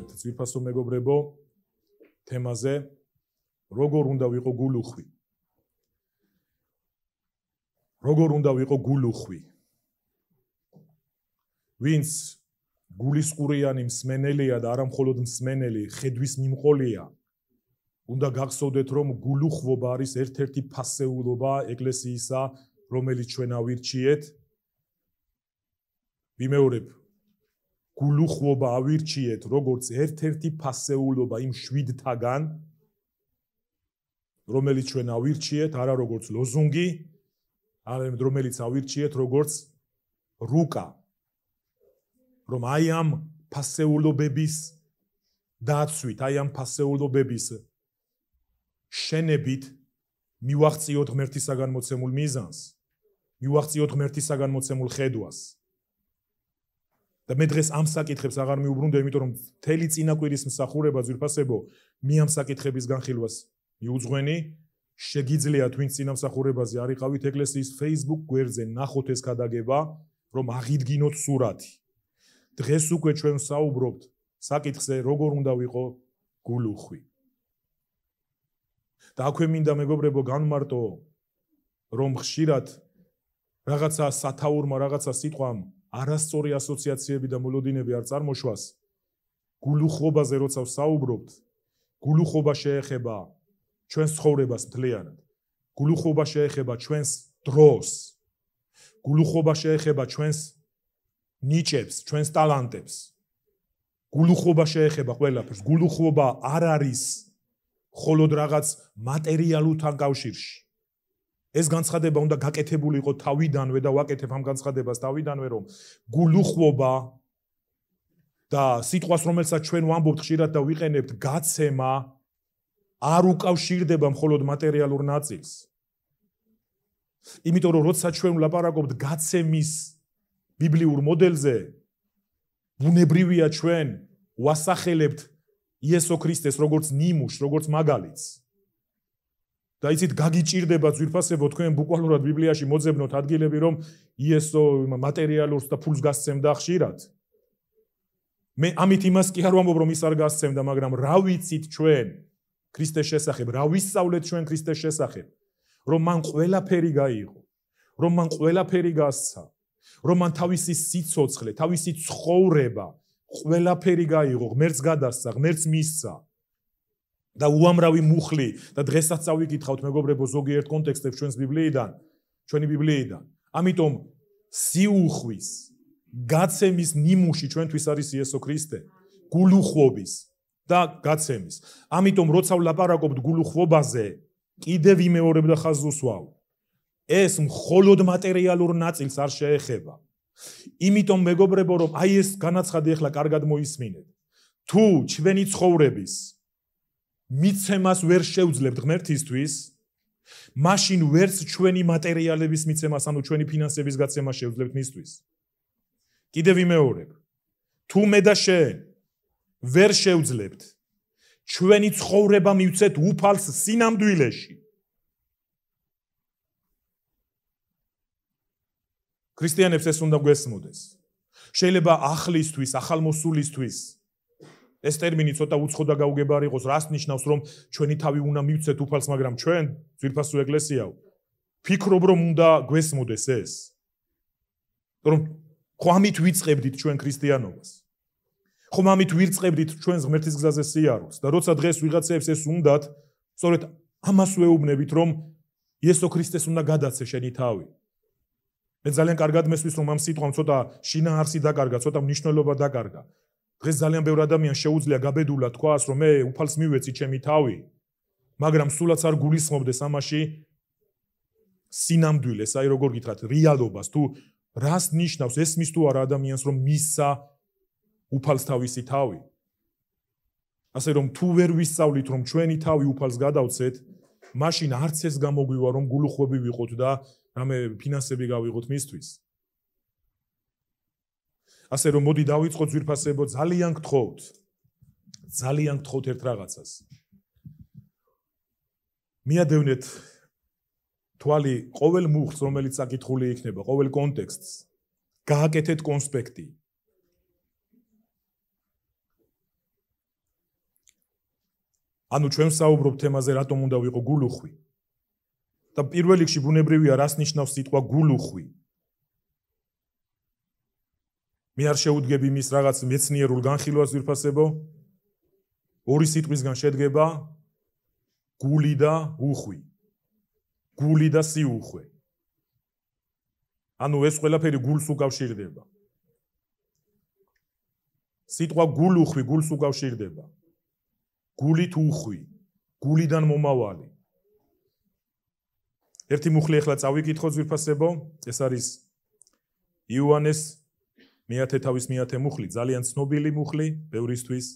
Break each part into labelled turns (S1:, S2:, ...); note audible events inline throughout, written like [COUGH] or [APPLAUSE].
S1: ვიმეორებთ ძვირფასო მეგობრებო თემაზე როგორ უნდა ვიყო გულუხვი? როგორ უნდა ვიყო გულუხვი? ვინც გულისყურიანი მსმენელია და არა მხოლოდ მსმენელი ხედვის მიმყოლია უნდა გახსოვდეთ რომ გულუხვობა არის ერთ-ერთი ფასეულობა ეკლესიისა რომელიც ჩვენ ავირჩიეთ. ვიმეორებ გულუხვობა ავირჩიეთ როგორც ერთ-ერთი ფასეულობა იმ შვიდთაგან რომელიც ჩვენ ავირჩიეთ არა როგორც ლოზუნგი არამედ რომელიც ავირჩიეთ როგორც რუკა. რომ აი ამ ფასეულობების დაცვით აი ამ ფასეულობების შენებით მივახციოთ ღმერთისაგან მოცემულ მიზანს მივახციოთ ღმერთისაგან მოცემულ ხედვას და მე დღეს ამ საკითხებს აღარ მიუბრუნდე, იმიტომ რომ თელი წინაკვირის მსახურება ძირფასებო მე ამ საკითხების განხილვას მიუძღვენი. შეგიძლიათ ვინც წინამსახურებაზე არიყავით ეკლესიის Facebook გვერდზე ნახოთ ეს გადაგება, რომ აღიდგინოთ სურათი. დღეს უკვე ჩვენ საუბრობთ საკითხზე, როგორ უნდა ვიყო გულუხვი. და აქვე მინდა მეგობრებო განმარტო, რომ ხშირად რაღაცა სათაურმა, რაღაცა სიტყვამ არასწორი ასოციაციები და მოლოდინები არ წარმოშვას. გულუხობაზე როცა ვსაუბრობთ გულუხობა შეეხება ჩვენს ცხოვრებას მთლიანად. გულუხობა შეეხება ჩვენს დროს. გულუხობა შეეხება ჩვენს ნიჭებს ჩვენს ტალანტებს. გულუხობა შეეხება ყველაფერს. გულუხობა არ არის მხოლოდ რაღაც მატერიალურთან კავშირში ეს განცხადება უნდა გაკეთებული იყოს თავიდანვე და ვაკეთებ ამ განცხადებას თავიდანვე რომ გულუხვობა და სიტყვას რომელსაც ჩვენ ვამბობთ ხშირად და ვიყენებთ გაცემა არ უკავშირდება მხოლოდ მატერიალურ ნაწილს. იმიტომ რომ როცა ჩვენ ვლაპარაკობთ გაცემის ბიბლიურ მოდელზე ბუნებრივია ჩვენ ვასახელებთ იესო ქრისტეს როგორც ნიმუშს როგორც მაგალითს და იცით გაგიჭირდება ძვირფასებო თქვენ ბუკვალურად ბიბლიაში მოძებნოთ ადგილები რომ იესო მატერიალურს და ფულს გასცემდა ხშირად. მე ამით იმას კი არ ვამბობ რომ ის არ გასცემდა მაგრამ რა ვიცით ჩვენ ქრისტეს შესახებ რა ვისწავლეთ ჩვენ ქრისტეს შესახებ? რომ მან ყველაფერი გაიღო რომ მან ყველაფერი გასცა რომ მან თავისი სიцоცხლე თავისი ცხოვრება ყველაფერი გაიღო ღმერთს გადასცა ღმერთს მისცა და უამრავი მუხლი და დღესაც წავიკითხავთ მეგობრებო ზოგიერთ კონტექსტებს ჩვენს ბიბლიიდან ჩვენი ბიბლიიდან. ამიტომ სიუხვის გაცემის ნიმუში ჩვენთვის არის იესო ქრისტე გულუხვობის და გაცემის. ამიტომ როცა ვლაპარაკობთ გულუხვობაზე კიდევ იმეორებ და ხაზუსვავ ეს მხოლოდ მატერიალურ ნაწილს არ შეეხება. იმიტომ მეგობრებო რომ აი ეს განაცხადი ახლა კარგად მოისმინეთ. თუ ჩვენი ცხოვრების მიცემას ვერ შევძლებთ ღმერთისთვის, მაშინ ვერც ჩვენი მატერიალების მიცემას, ანუ ჩვენი ფინანსების გაცემას შევძლებთ მისთვის. კიდევ ვიმეორებ. თუ მე და შენ ვერ შევძლებთ ჩვენი ცხოვრება მივცეთ უფალს სინამდვილეში. ქრისტიანებს ეს უნდა გვესმოდეს. შეიძლება ახლისთვის, ახალმოსულისთვის ეს ტერმინი ცოტა უცხო და გაუგებარი იყოს, რას ნიშნავს, რომ ჩვენი თავი უნდა მივცეთ უფალს, მაგრამ ჩვენ ძვირფასო ეკლესიაო. ფიქრობ რომ უნდა გვესმოდეს ეს. რომ ხომით ვიწყებდით ჩვენ ქრისტიანობას. ხომით ვიწყებდით ჩვენ ღმერთის გზაზე სიარულს და როცა დღეს ვიღაცებს ეს უნდათ, სწორედ ამას ვეუბნებით, რომ იესო ქრისტეს უნდა გადაცე შენი თავი. მე ძალიან კარგად მესმის რომ ამ სიტყვამ ცოტა შინაარსი დაკარგა, ცოტა მნიშვნელობა დაკარგა. დღეს ძალიან ბევრი ადამიანი შეუძლია გაბედულად თქვას, რომ მე უფალს მივეცი ჩემი თავი, მაგრამ სულაც არ გულისხმობდეს ამაში სინამდვილეს, აი როგორ გითხრათ, რეალობას, თუ რას ნიშნავს ეს მის თუ არა ადამიანს რომ მისცა უფალს თავისი თავი. ასე რომ თუ ვერ ვისწავლით რომ ჩვენი თავი უფალს გადავცეთ, მაშინ არც ეს გამოგვივა რომ გულუხვები ვიყოთ და რამე ფინანსები გავიღოთ მისთვის. ასე რომ მოდი დავიწყოთ ძვირფასებო ძალიან გთხოვთ ძალიან გთხოვთ ერთ რაღაცას მიადევნეთ თვალი ყოველ მუხს რომელიც საკითხული იქნება ყოველ კონტექსტს გააკეთეთ კონსპექტი ანუ ჩვენ საუბრობ თემაზე რატომ უნდა ვიყო გულუხვი. და პირველ რიგში ბუნებრივია რას ნიშნავს სიტყვა გულუხვი. მე არ შეუდგები მის რაღაც მეცნიერულ განხილვას ვირფასებო. ორი სიტყვისგან შედგება გული და უხვი. გული და სიუხვე. ანუ ეს ყველაფერი გულს უკავშირდება. სიტყვა გულუხვი გულს უკავშირდება. გულით უხვი, გულიდან მომავალი. ერთი მუხლი ახლა წავიკითხო ზვირფასებო, ეს არის იოანეს მეათე თავის მეათე მუხლი, ძალიან ცნობილი მუხლი, ბევრისთვის.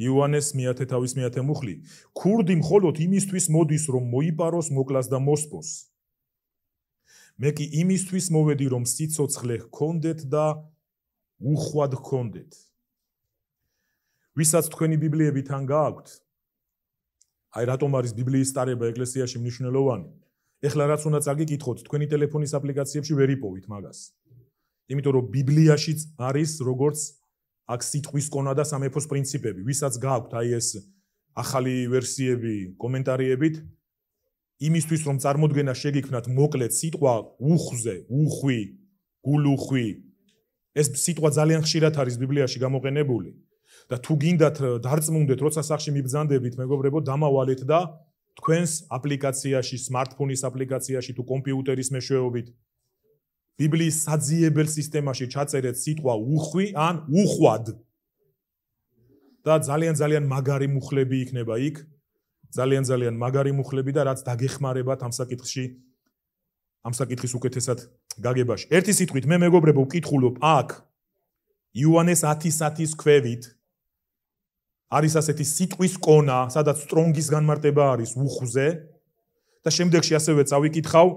S1: იოანეს მეათე თავის მეათე მუხლი. ქურდი მხოლოდ იმისთვის მოდის, რომ მოიპაროს, მოკლას და მოსპოს. მე კი იმისთვის მოვედი, რომ სიцоცხლე გქონდეთ და უხვად გქონდეთ. ვისაც თქვენი ბიბლიები თან გააქვთ? აი რატომ არის ბიბლიის სტარება ეკლესიაში მნიშვნელოვანი? ეხლა რაც უნდა წაგიკითხოთ, თქვენი ტელეფონის აპლიკაციებში ვერ იპოვით მაგას. იმიტომ რომ ბიბლიაშიც არის როგორც აქ სიტყვის კონა და სამეფოს პრინციპები, ვისაც გააქვთ აი ეს ახალი ვერსიები კომენტარიებით იმისთვის რომ წარმოდგენა შეგიქმნათ მოკლედ სიტყვა უხვზე, უხვი, გულუხვი ეს სიტყვა ძალიან ხშირად არის ბიბლიაში გამოყენებული. და თუ გინდათ დარწმუნდეთ, როცა სახში მიბძანდებით, მეგობრებო, დამავალეთ და თქვენს აპლიკაციაში, smartphone-ის აპლიკაციაში თუ კომპიუტერის მეშვეობით ბიბლიის საძიებელ სისტემაში ჩაწერეთ სიტყვა უხვი ან უხვად. და ძალიან ძალიან მაგარი მუხლები იქნება იქ. ძალიან ძალიან მაგარი მუხლები და რაც დაგეხმარებათ ამ საკითხში ამ საკითხის უკეთესად გაგებაში. ერთი სიტყვით მე მეგობრებო ვკითხულობ აქ იოანეს 10:10-ის ქვევით არის ასეთი სიტყვის კონა, სადაც სტრონგის განმარტება არის უხუზე და შემდეგში ასევე წავიკითხავ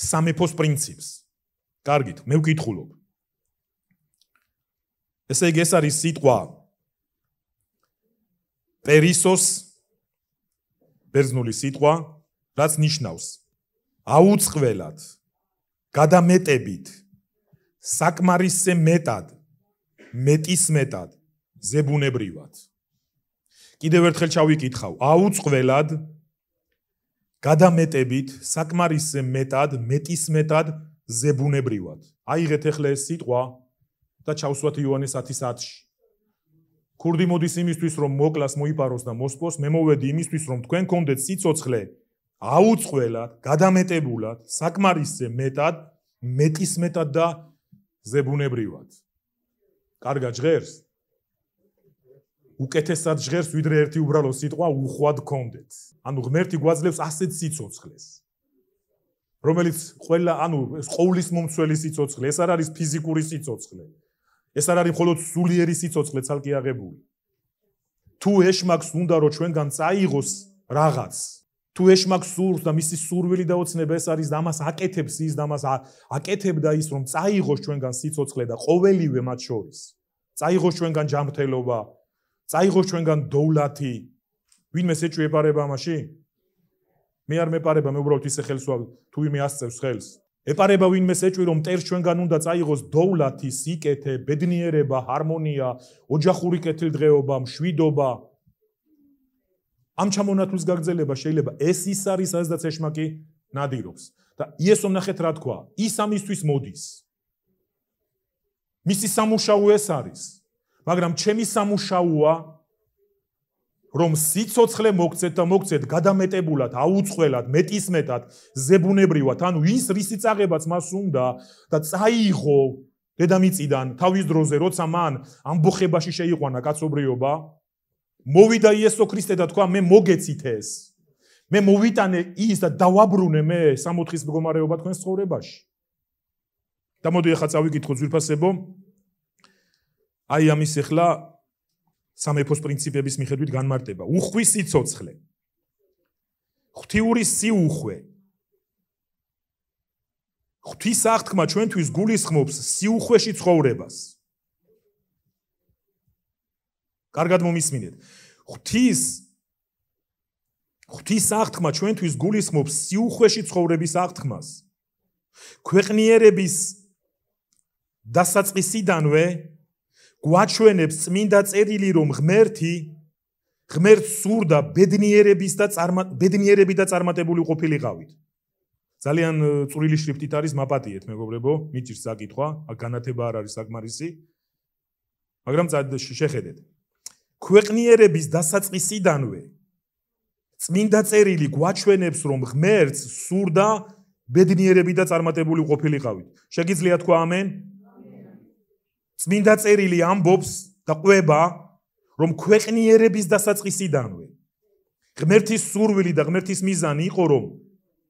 S1: სამეფოს პრინციპს. კარგით, მე ვკითხულობ. ესე იგი ეს არის სიტყვა პერისოს ბერძნული სიტყვა, რაც ნიშნავს აუწყველად, გადამეტებით, საკმარისზე მეტად, მეტის მეტად ზებუნებრივად. კიდევ ერთხელ ჩავიკითხავ, აუწყველად გადამეტებით, საკმარისზე მეტად, მეტის მეტად ზებუნებრივად. აიღეთ ახლა ეს სიტყვა და ჩავსვათ იოანეს 10:10-ში. ქურდი მოდის იმისთვის, რომ მოკლას მოიპაროს და მოსპოს, მე მოვედი იმისთვის, რომ თქვენ კონდეთ სიцоცხლე აუწყველად, გადამეტებულად, საკმარისზე მეტად, მეტის მეტად და ზებუნებრივად. კარგა ჟღერს? უკეთესად ჟღერს ვიდრე ერთი უბრალო სიტყვა უხვად კონდეთ. ანუ ღმერთი გვაძლევს ასეთ სიცოცხლეს. რომელიც ყველა, ანუ ეს ყოვლის მომცველი სიცოცხლე, ეს არ არის ფიზიკური სიცოცხლე. ეს არ არის მხოლოდ სულიერი სიცოცხლე ცალკე აღებული. თუ ეშმაკს უნდა რომ ჩვენგან წაიღოს რაღაც, თუ ეშმაკს სურს და მისი სურვილი დაოცნება ეს არის და ამას აკეთებს ის და ამას აკეთებდა ის რომ წაიღოს ჩვენგან სიცოცხლე და ყოველივე მათ შორის. წაიღოს ჩვენგან ჯანმრთელობა, წაიღოს ჩვენგან დოულათი. ვინმე ეჭვი ეპარება ამაში? მე არ მეპარება მე უბრალოდ ისე ხელს ვავ თუ ვინმე ასწევს ხელს. ეპარება ვინმე ეჭვი რომ ტერს ჩვენგან უნდა წაიღოს დოულათი სიკეთე ბედნიერება ჰარმონია ოჯახური კეთილდღეობა მშვიდობა. ამ ჩამონათვლის გაგრძელება შეიძლება ეს ის არის სადაც ეშმაკი ნადირობს. და იესო ნახეთ რა თქვა ის ამისთვის მოდის. მისი სამუშაო ეს არის მაგრამ ჩემი სამუშაოა რომ სიцоცხლე მოგცეთ და მოგცეთ გადამეტებულად, აუწყველად, მეტისმეტად, ზებუნებრივად, ანუ ის რისი წაღებაც მას უნდა და წაიღო დედამიწიდან თავის დროზე, როცა მან ამბოხებაში შეიყვანა კაცობრიობა, მოვიდა იესო ქრისტე და თქვა მე მოგეცით ეს. მე მოვიტანე ის და დავაბრუნე მე სამოთხის მდგომარეობა თქვენს ცხოვრებაში. და მოდი ახლა წავიკითხო ძვირფასებო აი ამის ახლა სამეფოს პრინციპების მიხედვით განმარტება. უხვი სიцоცხლე. ღვთიური სიუხვე. ღვთის აღთქმა ჩვენთვის გულისხმობს სიუხვეში ცხოვრებას. კარგად მომისმინეთ. ღვთის ღვთის აღთქმა ჩვენთვის გულისხმობს სიუხვეში ცხოვრების აღთქმას. ქვეყნიერების დასაწყისიდანვე გვაჩვენებს წმინდა წერილი რომ ღმერთი ღმერთს სურდა ბედნიერების და წარმა ბედნიერები და წარმატებული ყოფილიყავით. ძალიან წვრილი შრიფტით არის მაპატიეთ მეგობრებო, მიჭირს საკითხვა, აქ განათება არ არის საკმარისი. მაგრამ შეხედეთ. ქვეყნიერების დასაწყისიდანვე წმინდა წერილი გვაჩვენებს რომ ღმერთს სურდა ბედნიერები და წარმატებული ყოფილიყავით. შეგიძლია თქვა ამენ? წმინდა წერილი ამბობს და ყვება, რომ ქვეყნიერების დასაწყისიდანვე ღმერთის სურვილი და ღმერთის მიზანი იყო, რომ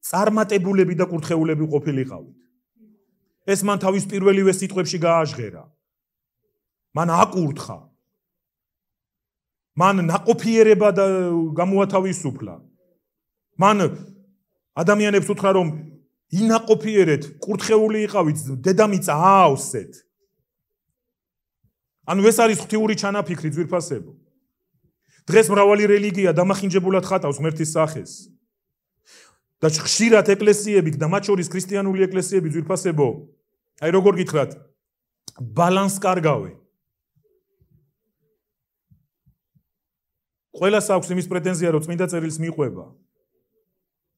S1: წარმატებულები და კურთხეულები ყოფილიყავით. ეს მან თავის პირველივე სიტყვებში გააჟღერა. მან აკურთხა. მან ناقოფიერება და გამოათავისუფლა. მან ადამიანებს უთხრა რომ ინაყოფიერეთ, კურთხეული იყავით, დედამიწა აავსეთ. ანუ ეს არის ღვთიური ჩანაფიქრი ძვირფასებო. დღეს მრავალი რელიგია დამახინჯებულად ხატავს ღმერთის სახეს. და ხშირად ეკლესიები და მათ შორის ქრისტიანული ეკლესიები ძვირფასებო. აი როგორ გითხრათ? ბალანს კარგავენ. ყველას აქვს იმის პრეტენზია, რომ წმინდა წერილს მიყვება.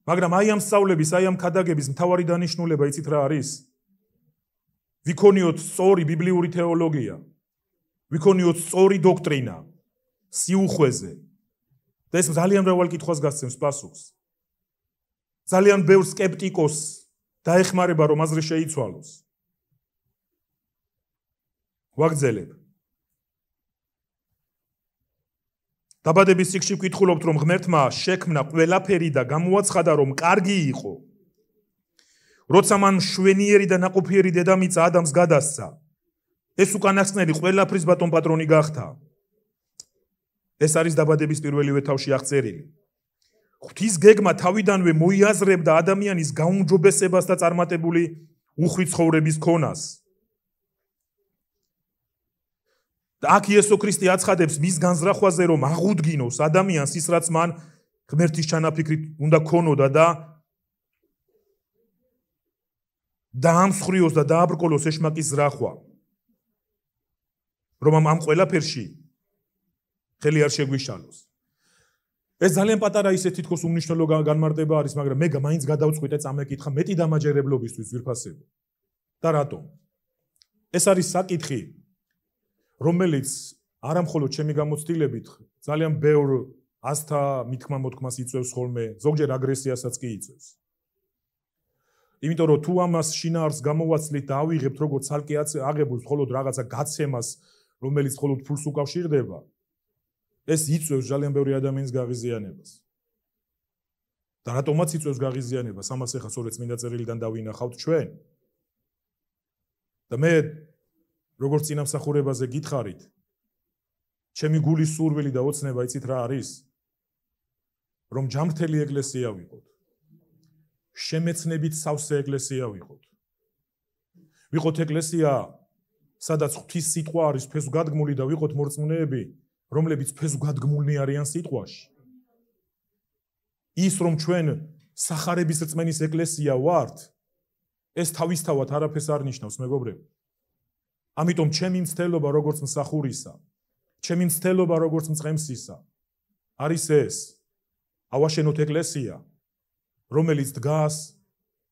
S1: მაგრამ აი ამ სწავლების, აი ამ ქადაგების მთავარი დანიშნულება იცით რა არის? ვიქონიოთ სწორი ბიბლიური თეოლოგია. ვიქონიოთ სწორი დოქტრინა სიუხვეზე. და ეს ძალიან მრავალ კითხვას გასცემს პასუხს. ძალიან ბევრ скеპტიკოს დაეხმარება რომ აზრი შეიცვალოს. ვაგრძელებ. დაბადების წიგნში ვკითხულობთ, რომ ღმერთმა შექმნა ყველაფერი და გამოაცხადა, რომ კარგი იყო. როცა მან შვენიერი და ნაყოფიერი დედამიწა ადამს გადასცა, ეს უკანასკნელი ყველაფრის ბატონ პატრონი გახდა. ეს არის დაბადების პირველივე თავში აღწერილი. ღვთის გეგმა თავიდანვე მოიაზრებდა ადამიანის გაუმჯობესებას და წარმატებული უხვი ცხოვრების ქონას. და აქ იესო ქრისტე აცხადებს მის განზრახვაზე რომ აღუდგინოს ადამიანს ის რაც მან ღმერთის ჩანაფიქრით უნდა ქონოდა და დაამსხვრიოს და დააბრკოლოს ეშმაკის ზრახვა. რომ ამ ყველაფერში ხელი არ შეგვიშალოს. ეს ძალიან პატარა ისე თითქოს უნიშნელო განმარტება არის, მაგრამ მე მაინც გადავწყვიტე წამეკითხა მეტი დამაჯერებლობისთვის ვირფასებო. და რატომ? ეს არის საკითხი, რომელიც არამხოლოდ ჩემი გამოცდილებით ძალიან ბევრ ასთა მithმა მოთქმას იწევს ხოლმე, ზოგჯერ აგრესიასაც კი იწევს. იმიტომ რომ თუ ამას შინაარს გამოვაცლით და ავიღებთ როგორც ცალკე აღებულს მხოლოდ რაღაცა გაცემას რომელიც მხოლოდ ფულს უკავშირდება. ეს იწევს ძალიან ბევრი ადამიანის გაღიზიანებას. და რატომაც იწევს გაღიზიანებას? ამას ახლა სწორედ წმინდა წერილიდან დავინახავთ ჩვენ. და მე როგორც წინამსახურებაზე გითხარით ჩემი გულის სურვილი და ოცნება იცით რა არის? რომ ჯამრთელი ეკლესია ვიყოთ. შემეცნებით სავსე ეკლესია ვიყოთ. ვიყოთ ეკლესია სადაც ღვთის სიტყვა არის ფესვგადგმული და ვიყოთ მორწმუნეები, რომლებიც ფესვგადგმულნი არიან სიტყვაში. ის რომ ჩვენ сахарების რწმენის ეკლესია ვართ, ეს თავისთავად არაფერს არ ნიშნავს, მეგობრები. ამიტომ ჩემი მცდელობა როგორც მსახურისა, ჩემი მცდელობა როგორც მწყემსისა არის ეს. ავაშენოთ ეკლესია, რომელიც დგას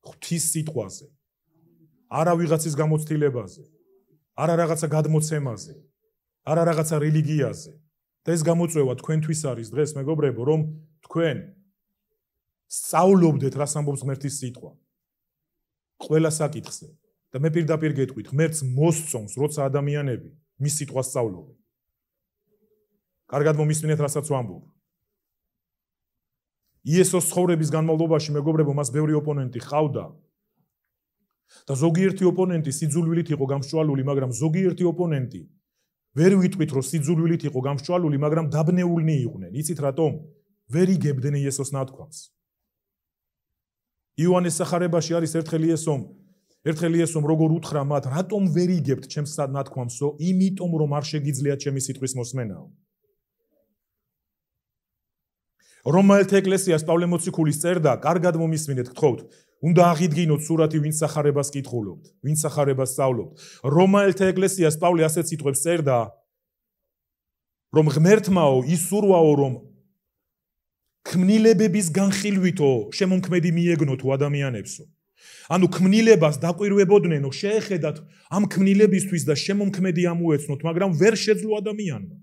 S1: ღვთის სიტყვაზე, არა ვიღაცის გამოცდილებაზე. არა რაღაცა გადმოცემაზე, არა რაღაცა რელიგიაზე. და ეს გამოწვევა თქვენთვის არის დღეს მეგობრებო, რომ თქვენ სწავლობდეთ რას ამბობს ღმერთის სიტყვა. ყველა საკითხზე და მე პირდაპირ გეტყვით, ღმერთს მოსწონს, როცა ადამიანები მის სიტყვას სწავლობენ. კარგად მომისმინეთ, რასაც ვამბობ. იესოს ცხოვრების განმავლობაში მეგობრებო, მას ბევრი ოპონენტი ყავდა, და ზოგიერთი ოპონენტი სიძულვილით იყო გამშვალული, მაგრამ ზოგიერთი ოპონენტი ვერ ვიტყვით, რომ სიძულვილით იყო გამშვალული, მაგრამ დაბნეულნი იყვნენ. იცით რატომ? ვერ იგებდნენ იესოს ნათქვამს. იოანეს სახარებაში არის ერთხელ იესომ, ერთხელ იესომ როგორ უთხრა მათ, რატომ ვერ იგებთ ჩემს ნათქვამსო? იმიტომ რომ არ შეგიძლიათ ჩემი სიტყვის მოსმენაო. რომაელთა ეკლესიას პავლე მოციქულის წერდა, კარგად მომისმინეთ, გთხოვთ, უნდა აღიდგინოთ სურათი ვინ სახარებას კითხულობთ, ვინ სახარებას სწავლობთ. რომაელთა ეკლესიას პავლე ასეთ სიტყვებს წერდა, რომ ღმერთმაო ისურვაო რომ ქმნილებების განხილვითო შემომქმედი მიეგნოთო ადამიანებსო. ანუ ქმნილებას დაკვირვებოდნენო შეეხედათ ამ ქმნილებისთვის და შემომქმედი ამოეცნოთ, მაგრამ ვერ შეძლო ადამიანმა.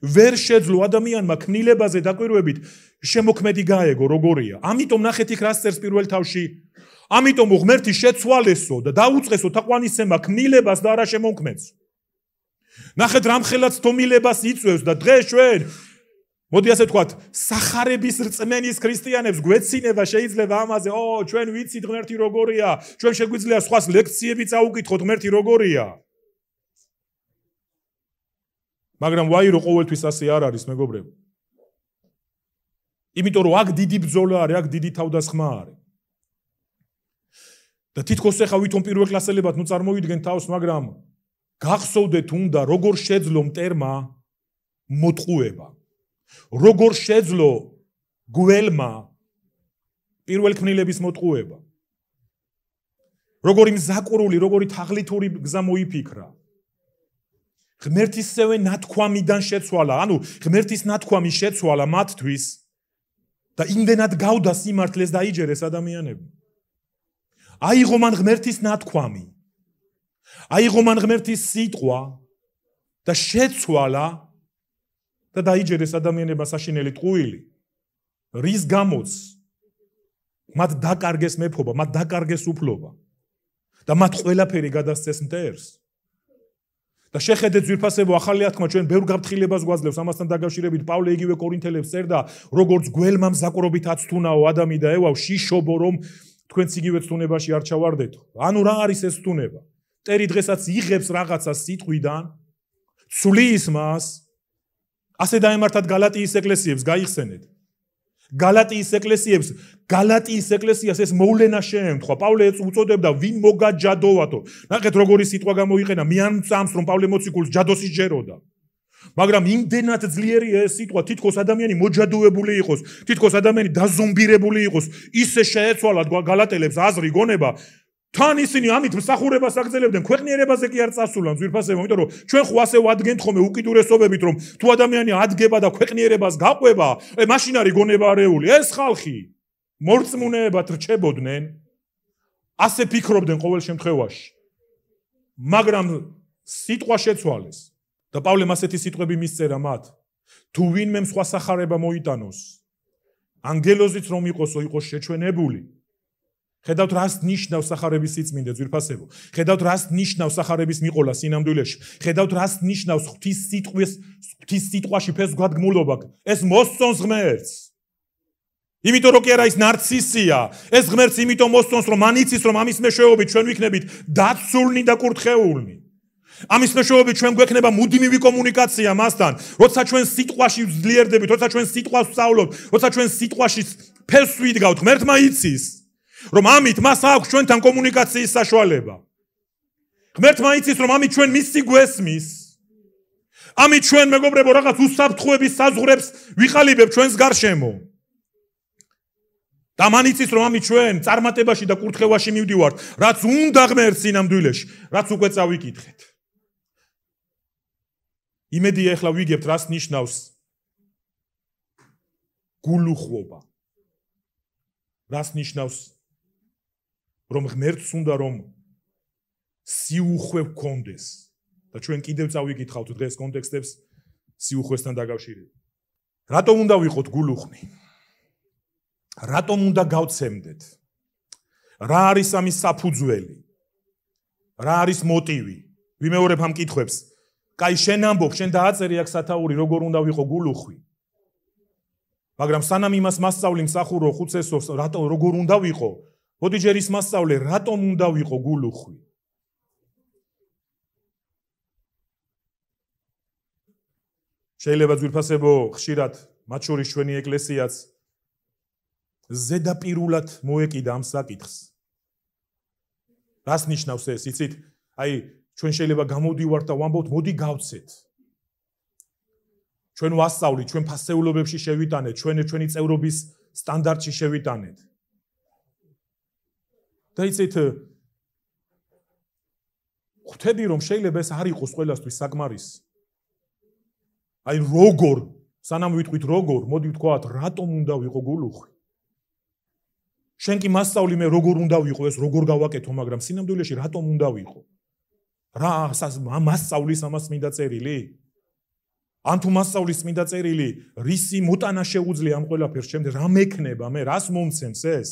S1: ვერ შეძლო ადამიანმა ქმნილებაზე დაკვირვებით შემოქმედი გაეგო როგორია. ამიტომ ნახეთ იქ რას წერს პირველ თავში. ამიტომ ღმერთი შეცვალესო და დაუწყესო თაყვანისცემა ქმნილებას და არა შემოქმედს. ნახეთ რამხელაც თომილებას იწევს და დღეს ჩვენ მოდი ასე ვთქვათ, сахарების რწმენის ქრისტიანებს გვეცინება შეიძლება ამაზე, ო, ჩვენ ვიცით ღმერთი როგორია, ჩვენ შეგვიძლია სხვას ლექციები წავუკითხოთ ღმერთი როგორია. მაგრამ ვაი რო ყოველთვის ასე არ არის, მეგობრებო. იმიტომ რომ აქ დიდი ბრძოლა არის, აქ დიდი თავდასხმა არის. და თითქოს ახლა ვითომ პირველ კლასელებად ნუ წარმოვიდგენ თავს, მაგრამ გახსოვდეთ უნდა როგორ შეძლო მტერმა მოტყუება. როგორ შეძლო გველმა პირველ ქმნილების მოტყუება? როგორი მზაკურული, როგორი თაღლითური გზა მოიფიქრა? ღმერთისსევე ნათქვამიდან შეცვალა, ანუ ღმერთის ნათქვამი შეცვალა მათთვის და იმდენად გავდა სიმართლეს დაიჯერეს ადამიანები. აიღო მან ღმერთის ნათქვამი. აიღო მან ღმერთის სიტყვა და შეცვალა და დაიჯერეს ადამიანებმა საშინელი ტყუილი. რის გამოც მათ დაკარგეს მეფობა, მათ დაკარგეს უფლობა და მათ ყველაფერი გადასცეს მტერს. და შეხედეთ ძვირფასებო ახალი ათქმა ჩვენ ბევრ გაფრთხილებას გვაძლევს ამასთან დაკავშირებით პავლე იგივე კორინთელებს წერდა როგორც გველმა მზაკრობით აცთუნაო ადამი და ევავ შიშობო რომ თქვენც იგივე ცთუნებაში არ ჩავარდეთო. ანუ რა არის ეს ცთუნება? ტერი დღესაც იღებს რაღაცას სიტყვიდან, ცulis მას ასე დაემართათ გალატიის ეკლესიებს, გაიხსენეთ. გალატიის ეკლესიებს, გალატიის ეკლესიას ეს მოვლენა შეემთხვა. პავლე უწოდებდა ვინ მოგაჯადოვათო. ნახეთ როგორი სიტყვა გამოიყენა, მე არ მწამს რომ პავლე მოციქულს ჯადოსი ჯეროდა. მაგრამ იმდენად ძლიერი ეს სიტყვა, თითქოს ადამიანი მოჯადოებული იყოს, თითქოს ადამიანი დაზომბირებული იყოს, ისე შეეცვალა გალატელებს აზრი გონება, თან ისინი ამით მსახურებას აგზელებდნენ ქვეყნიერებაზე კი არ წასულან ზვირფასებო იმიტომ რომ ჩვენ ხო ასე ვადგენთ ხოლმე უკიდურესობებით რომ თუ ადამიანი ადგენება და ქვეყნიერებას გაყვება ე მაშინ არის გონება არეული. ეს ხალხი მორწმუნეებად რჩებოდნენ ასე ფიქრობდნენ ყოველ შემთხვევაში. მაგრამ სიტყვა შეცვალეს. და პავლემ ასეთი სიტყვები მისწერა მათ. თუ ვინმე სხვა სახარება მოიტანოს ანგელოზიც რომ იყოსო იყოს შეჩვენებული ხედავთ რას ნიშნავს სახარების სიწმინდე ძვირფასებო? ხედავთ რას ნიშნავს სახარების მიყოლა სინამდვილეში? ხედავთ რას ნიშნავს ღვთის სიტყვის ღვთის სიტყვაში ფეს გვადგმულობა ეს მოსწონს ღმერთს. იმიტომ რომ კი არა ის ნარცისია. ეს ღმერთს იმიტომ მოსწონს რომ ანიცის რომ ამის მეშვეობით ჩვენ ვიქნებით დაცულნი და კურთხეულნი. ამის მეშვეობით ჩვენ გვექნება მუდმივი კომუნიკაცია მასთან. როცა ჩვენ სიტყვაში ძლიერდებით როცა ჩვენ სიტყვას ვსწავლობთ როცა ჩვენ სიტყვაში ფეს ვიდგავთ ღმერთმა იცის რომ ამით მას აქვს ჩვენთან კომუნიკაციის საშუალება. ღმერთმა იცის რომ ამით ჩვენ მისი გვესმის. ამით ჩვენ მეგობრებო რაღაც უსაფრთხოების საზღვრებს ვიყალიბებ ჩვენს გარშემო. და მან იცის რომ ამით ჩვენ წარმატებაში და კურთხევაში მივდივართ, რაც უნდა ღმერთს ინამდვილეში, რაც უკვე წავიკითხეთ. იმედი ახლა ვიგებთ რას ნიშნავს გულუხვობა. რას ნიშნავს რომ ღმერთს უნდა რომ სიუხვე გქონდეს და ჩვენ კიდევ წავიკითხავთ დღეს კონტექსტებს სიუხვესთან დაკავშირებით. რატომ უნდა ვიყოთ გულუხნი? რატომ უნდა გავცემდეთ? რა არის ამის საფუძველი? რა არის მოტივი? ვიმეორებ ამ კითხვებს. კაი შენ ამბობ, შენ დააწერი აქ სათაური, როგორ უნდა ვიყო გულუხვი? მაგრამ სანამ იმას მასწავლი მსახურო ხუცესო, რატო როგორ უნდა ვიყო? მოდი ჯერ ის მასწავლე, რატომ უნდა ვიყო გულუხვი? შეიძლება ძვირფასებო ხშირად მათ შორის ჩვენი ეკლესიაც ზედაპირულად მოეკიდა ამ საკითხს. რას ნიშნავს ეს? იცით? აი, ჩვენ შეიძლება გამოდივართ და ვამბობთ, მოდი გავცეთ. ჩვენ ვასწავლით, ჩვენ ფასეულობებში შევიტანეთ, ჩვენ ჩვენი წევრობის სტანდარტში შევიტანეთ. და იცით ხვდები რომ შეიძლება ეს არ იყოს ყველასთვის საკმარისი. აი როგორ სანამ ვიტყვით როგორ, მოდი ვთქვათ, რატომ უნდა ვიყო გულუხი? შენ კი მასწავლი მე როგორ უნდა ვიყო ეს, როგორ გავაკეთო, მაგრამ სინამდვილეში რატომ უნდა ვიყო? რა მასწავლის ამას მინდა წერილი? ან თუ მასწავლის მინდა წერილი, რისი მოტანა შეუძლია ამ ყველაფერს შემდეგ, რა მექნება მე, რას მომცემს ეს?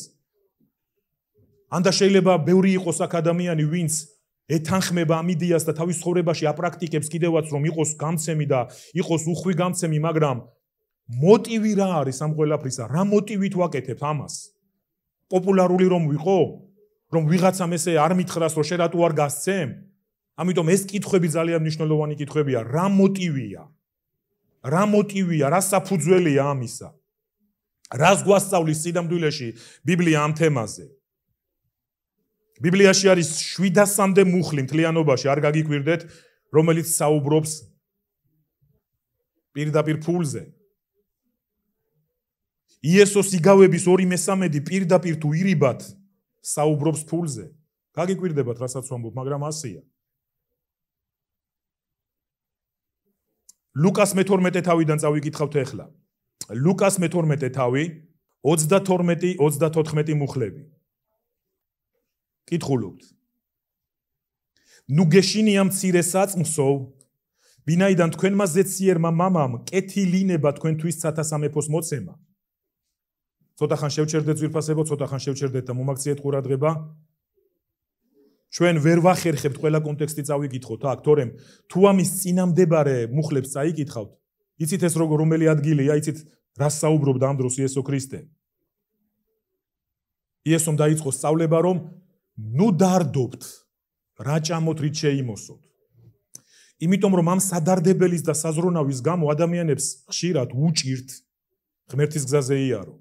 S1: ან და შეიძლება ბევრი იყოს აქ ადამიანი, ვინც ეთანხმება ამ იდეას და თავის ცხოვრებაში აპრაქტიკებს კიდევაც რომ იყოს გამცემი და იყოს უხვი გამცემი, მაგრამ მოტივი რა არის ამ ყველაფრისა? რა მოტივით ვაკეთებ ამას? პოპულარული რომ ვიყო? რომ ვიღაცამ ესე არ მითხრას რომ შენ რატო არ გასცემ? ამიტომ ეს კითხვები ძალიან მნიშვნელოვანი კითხვებია. რა მოტივია? რა მოტივია? რა საფუძველია ამისა? რას გვასწავლის სიდამდვილეში ბიბლია ამ თემაზე? ბიბლიაში არის 700-მდე მუხლი მთლიანობაში, არ გაგიკვირდეთ, რომელიც საუბრობს პირდაპირ ფულზე. იესოს იგავების 2/3 პირდაპირ თუ ირიბად საუბრობს ფულზე. გაგიკვირდებათ, რასაც ვამბობ, მაგრამ ასია. ლუკას მე-12 თავიდან წავიკითხავთ ახლა. ლუკას მე-12 თავი 32-34 მუხლები. კითხულობთ. ნუ გეშინია მცირე საწმსო, ვინაიდან თქვენმა ზეციერმა მამამ კეთილინება თქვენთვის სათასამეფოს მოცემა. ცოტა ხან შევჩერდეთ ძვირფასებო, ცოტა ხან შევჩერდეთ და მომაქციეთ ყურადღება. ჩვენ ვერ ვახერხებთ ყველა კონტექსტი წავიკითხოთ აქ, თორემ თუ ამის წინამდებარე მუხლებს წაიკითხავთ, იცით ეს როგორ რომელი ადგილია, იცით რას საუბრობდა ამ დროს იესო ქრისტე. იესომ დაიწყო სწავლება, რომ ნუ დარდობთ რა ჭამოთ რით შეიმოსოთ. იმიტომ რომ ამ სადარდებელის და საზრუნავის გამო ადამიანებს ხშირად უჭირთ ღმერთის გზაზე იარო.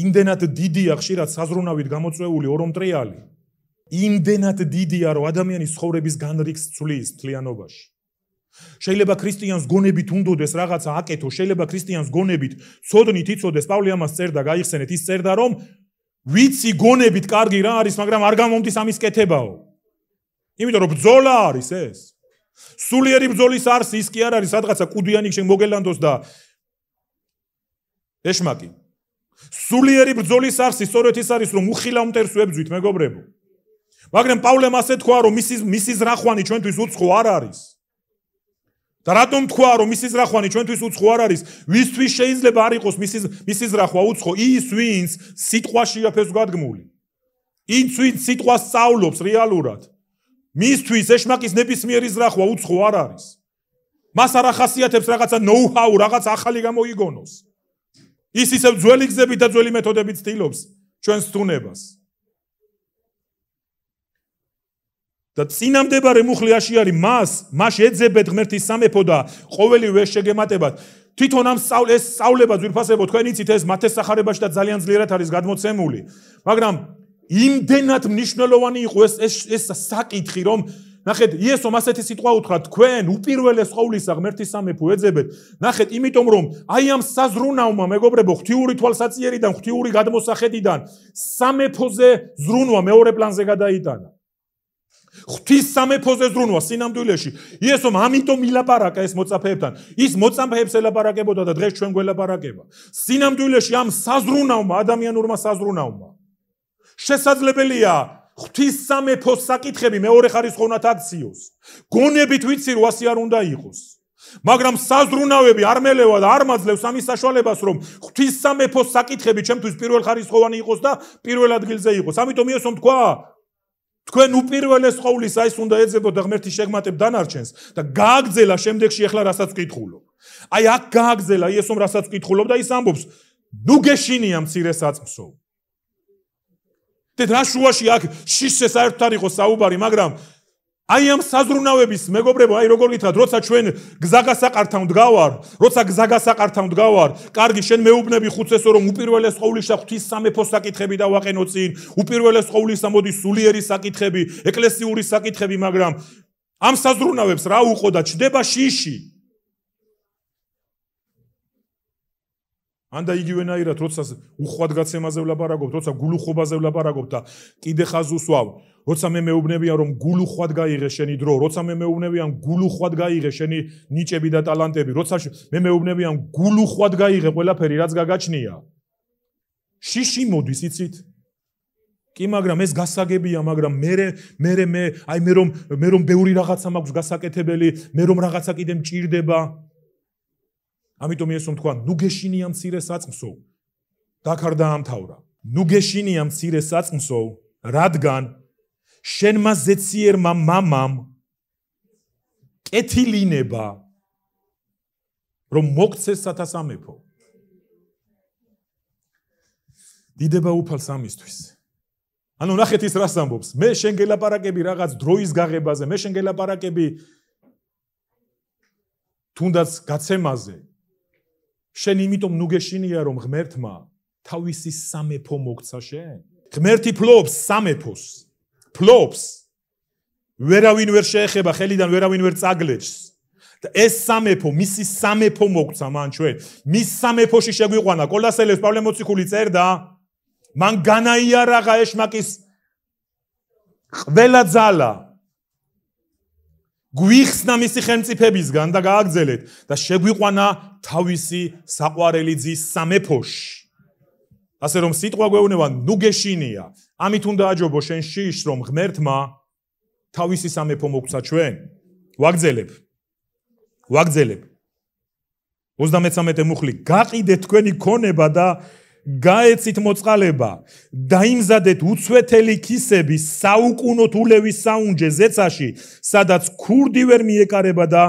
S1: იმდენად დიდია ხშირად საზრუნავით გამოწვეული ორომტრიალი. იმდენად დიდია რომ ადამიანის ცხოვრების განრიგს ცვლის თლიანობაში. შეიძლება ქრისტიანს გონებით უნდოდეს რაღაცა აკეთო შეიძლება ქრისტიანს გონებით ცოდნით იწოდეს პავლე ამას წერდა გაიხსენეთ ის წერდა რომ ვიცი გონებით კარგი რა არის, მაგრამ არ გამომდის ამის კეთებაო. იმიტომ რომ ბძოლა არის ეს. სულიერი ბძოლის არს ის კი არ არის, სადღაცა კუდიანი შენ მოგელანდოს და ეშმაკი. სულიერი ბძოლის არსი სწორედ ის არის, რომ უხილა მტერს ვებძვით, მეგობრებო. მაგრამ პავლემ ასე თქვა, რომ მისის მისის რახვანი ჩვენთვის უცხო არ არის. და რატომ თქვა რომ მისის რახვანი ჩვენთვის უცხო არ არის? ვისთვის შეიძლება არ იყოს მისის მისის რახვა უცხო. ის ვინც სიტყვაშია ფესგვადგმული ის ვინც სიტყვას სწავლობს რეალურად. მისთვის ეშმაკის ნებისმიერის რახვა უცხო არ არის. მას არ ახასიათებს რაღაცა ნოუ-ჰაუ რაღაც ახალი გამოიგონოს. ის ისევ ძველი გზებით და ძველი მეთოდებით ცდილობს ჩვენს თუნებას და წინამდებარე მუხლიაში არის მას, მას ეძებეთ ღმერთის სამეფო და ყოველივე შეგემატებათ. თვითონ ამ ეს სწავლება ძვირფასებო თქვენ იცით ეს მათეს სახარებაში და ძალიან ძლიერად არის გადმოცემული. მაგრამ იმდენად მნიშვნელოვანი იყო ეს ეს ეს საკითხი რომ ნახეთ იესომ ასეთი სიტყვა უთხრა თქვენ უპირველეს ყოვლისა ღმერთის სამეფო ეძებეთ. ნახეთ იმიტომ რომ აი ამ საზრუნავმა მეგობრებო ღვთიური თვალსაჩიერიდან ღვთიური გადმოსახედიდან სამეფოზე ზრუნვა მეორე პლანზე გადაიტანა. ღვთის სამეფოზე ზრუნვა სინამდვილეში. იესომ ამიტომ ილაპარაკა ეს მოწაფეებთან. ის მოწაფეებს ელაპარაკებოდა და დღეს ჩვენ გველაპარაკება. სინამდვილეში ამ საზრუნავმა, ადამიანურმა საზრუნავმა შესაძლებელია ღვთის სამეფოს საკითხები მეორე ხარისხოვნად აქციოს. გონებით ვიცი რომ ასე არ უნდა იყოს. მაგრამ საზრუნავები არ მელევა და არ მაძლევს ამის საშუალებას რომ ღვთის სამეფოს საკითხები ჩემთვის პირველ ხარისხოვანი იყოს და პირველ ადგილზე იყოს. ამიტომ იესომ თქვა, თქვენ უპირველეს ყოვლისა ის უნდა ეძებოთ ღმერთის შეგმატებ დანარჩენს და გააგზელა შემდეგში ახლა რასაც ვკითხულობ. აი აქ გააგზელა იესომ რასაც ვკითხულობ და ის ამბობს: ნუ გეშინია მცირე საწმსო. და რა შუაში აქ შიშე საერთოდ არ იყო საუბარი, მაგრამ აი ამ საზრუნავების მეგობრებო, აი როგორ გითხრათ, როცა ჩვენ გზაგასაყართან ვდგავარ, როცა გზაგასაყართან ვდგავარ, კარგი შენ მეუბნები ხუცესო რომ უპირველეს ყოვლისა ღვთის სამეფოს საკითხები დავაყენო წინ, უპირველეს ყოვლისა მოდი სულიერი საკითხები, ეკლესიური საკითხები, მაგრამ ამ საზრუნავებს რა უყო და ჩდება შიში. ან და იგივენაირად როცა უხვადგაცემაზე ვლაპარაკობ, როცა გულუხობაზე ვლაპარაკობ და კიდე ხაზუსვავ, როცა მე მეუბნებიან რომ გულუხვად გაიღე შენი დრო, როცა მე მეუბნებიან გულუხვად გაიღე შენი ნიჭები და ტალანტები, როცა მე მეუბნებიან გულუხვად გაიღე ყველაფერი რაც გაგაჩნია. შიში მოდის იცით? კი, მაგრამ ეს გასაგებია, მაგრამ მე მე მე აი მე რომ მე რომ ბევრი რაღაცა მაქვს გასაკეთებელი, მე რომ რაღაცა კიდე მჭირდება. ამიტომ ეს რომ თქვა, ნუ გეშინია მცირე საწმსო. დაკარ დაამთავრა. ნუ გეშინია მცირე საწმსო, რადგან შენმა ზეციერმა მამამ კეთილინება რომ მოგცეს სათასამეფო. დიდება უფალს ამისთვის. ანუ ნახეთ ის რას ამბობს. მე შენ გელაპარაკები რაღაც დროის გაღებაზე, მე შენ გელაპარაკები თუნდაც გაცემაზე. შენ იმიტომ ნუგეშინია რომ ღმერთმა თავისი სამეფო მოგცა შენ. ღმერთი ფლობს სამეფოს. ფლობს. ვერავინ ვერ შეეხება ხელიდან ვერავინ ვერ წაგლეჭს. და ეს სამეფო, მისი სამეფო მოგცა მან ჩვენ. მის სამეფოში შეგვიყვანა კოლასელეს პავლე მოციქული წერდა. მან განაიარაღა ეშმაკის ყველა ძალა გვიხსნა მისი ხელმწიფებისგან და გააგზელეთ და შეგვიყვანა თავისი საყვარელი ძის სამეფოში ასე რომ სიტყვა გვეუბნება ნუ გეშინია ამით უნდა აჯობო შენ შიშ რომ ღმერთმა თავისი სამეფო მოგცა ჩვენ. ვაგზელებ ვაგზელებ 33 მუხლი გაყიდეთ თქვენი ქონება და გაეცით მოწყალება. დაიმზადეთ უცვეთელი ქისები საუკუნოთ ულევის საუნჯე ზეცაში სადაც ქურდი ვერ მიეკარება და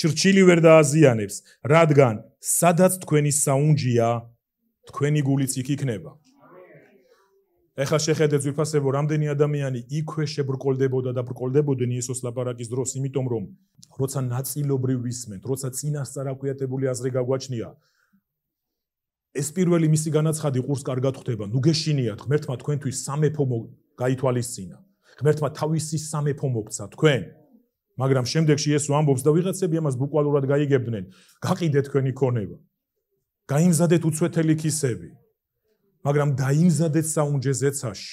S1: ჩრჩილი ვერ დააზიანებს რადგან სადაც თქვენი საუნჯია თქვენი გულიც იქ იქნება ეხლა შეხედეთ ზვიფასებო რამდენი ადამიანი იქვე შებრკოლდებოდა და ბრკოლდებოდნენ იესოს ლაპარაკის დროს იმიტომ რომ როცა ნაწილობრივ ვისმენთ როცა წინასწარ აკვიატებული აზრი გაგვაჩნია ეს პირველი მისი განაცხადი ყურს კარგად ხვდება. ნუ გეშინიათ, ღმერთმა თქვენთვის სამეფო გაითვალისწინა. ღმერთმა თავისი სამეფო მოგცა თქვენ. მაგრამ შემდეგში ესო ამბობს და ვიღაცები ამას ბუკვალურად გაიგებდნენ. გაყიდეთ თქვენი ქონება. გაიმზადეთ უცვეთელი ქისები. მაგრამ დაიმზადეთ საუნჯე ზეცაში.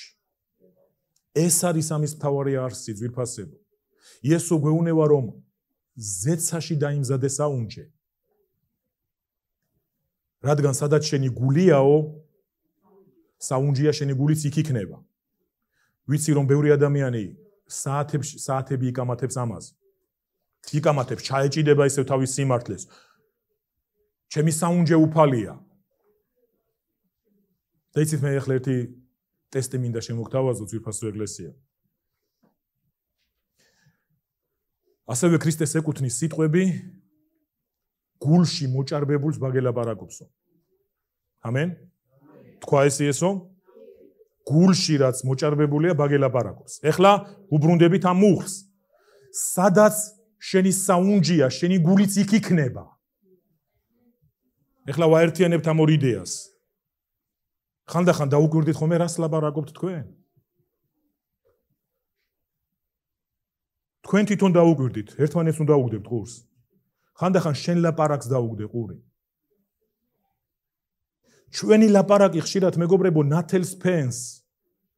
S1: ეს არის ამის მთავარი არსი ძვირფასებო. იესო გვეუბნება რომ ზეცაში დაიმზადე საუნჯე. რადგან სადაც შენი გულიაო საუნჯია შენი გულიც იქ იქნება ვიცი რომ ბევრი ადამიანი საათებში საათები იკამათებს ამას იკამათებს ჩაეჭიდება ისევ თავის სიმართლეს ჩემი საუნჯე უფალია და იცით მე ახლა ერთი ტესტი მინდა შემოგთავაზო ძვირფასო ეკლესია ასევე ქრისტეს ეკუთვნის სიტყვები გულში მოჭარბებულს ბაგელაპარაკობსო. ამენ? თქვა ეს იესო? გულში რაც მოჭარბებულია ბაგელაპარაკობს. ეხლა უბრუნდებით ამ მუხს. სადაც შენი საუნჯია, შენი გულიც იქ იქნება. ეხლა ვაერთიანებთ ამ ორ იდეას. ხანდახან დაუკვირდით ხოლმე რას ლაპარაკობთ თქვენ? თქვენ თვითონ დაუკვირდით, ერთმანეთს უნდა უგდებთ ყურს. ხანდახან შენ ლაპარაკს დაუგდე ყური. ჩვენი ლაპარაკი ხშირად მეგობრებო ნათელს ფენს.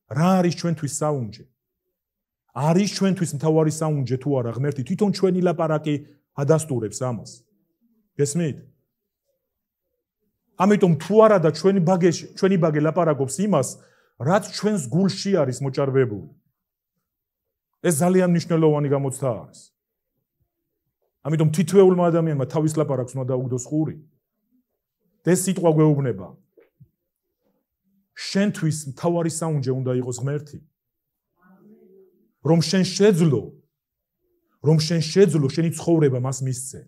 S1: რა არის ჩვენთვის საუნჯე? არის ჩვენთვის მთავარი საუნჯე თუ არა ღმერთი თვითონ ჩვენი ლაპარაკი ადასტურებს ამას. გესმით? ამიტომ თუ არა და ჩვენი ბაგეში, ჩვენი ბაგე ლაპარაკობს იმას, რაც ჩვენს გულში არის მოჭარბებული. ეს ძალიან მნიშვნელოვანი გამოცდა არის. ამიტომ თითოეულმა ადამიანმა თავის ლაპარაკს უნდა დაუგდოს ხური. ეს სიტყვა გვეუბნება. შენთვის თავარი საუნჯე უნდა იყოს ღმერთი. რომ შენ შეძლო რომ შენ შეძლო შენი ცხოვრება მას მისცე.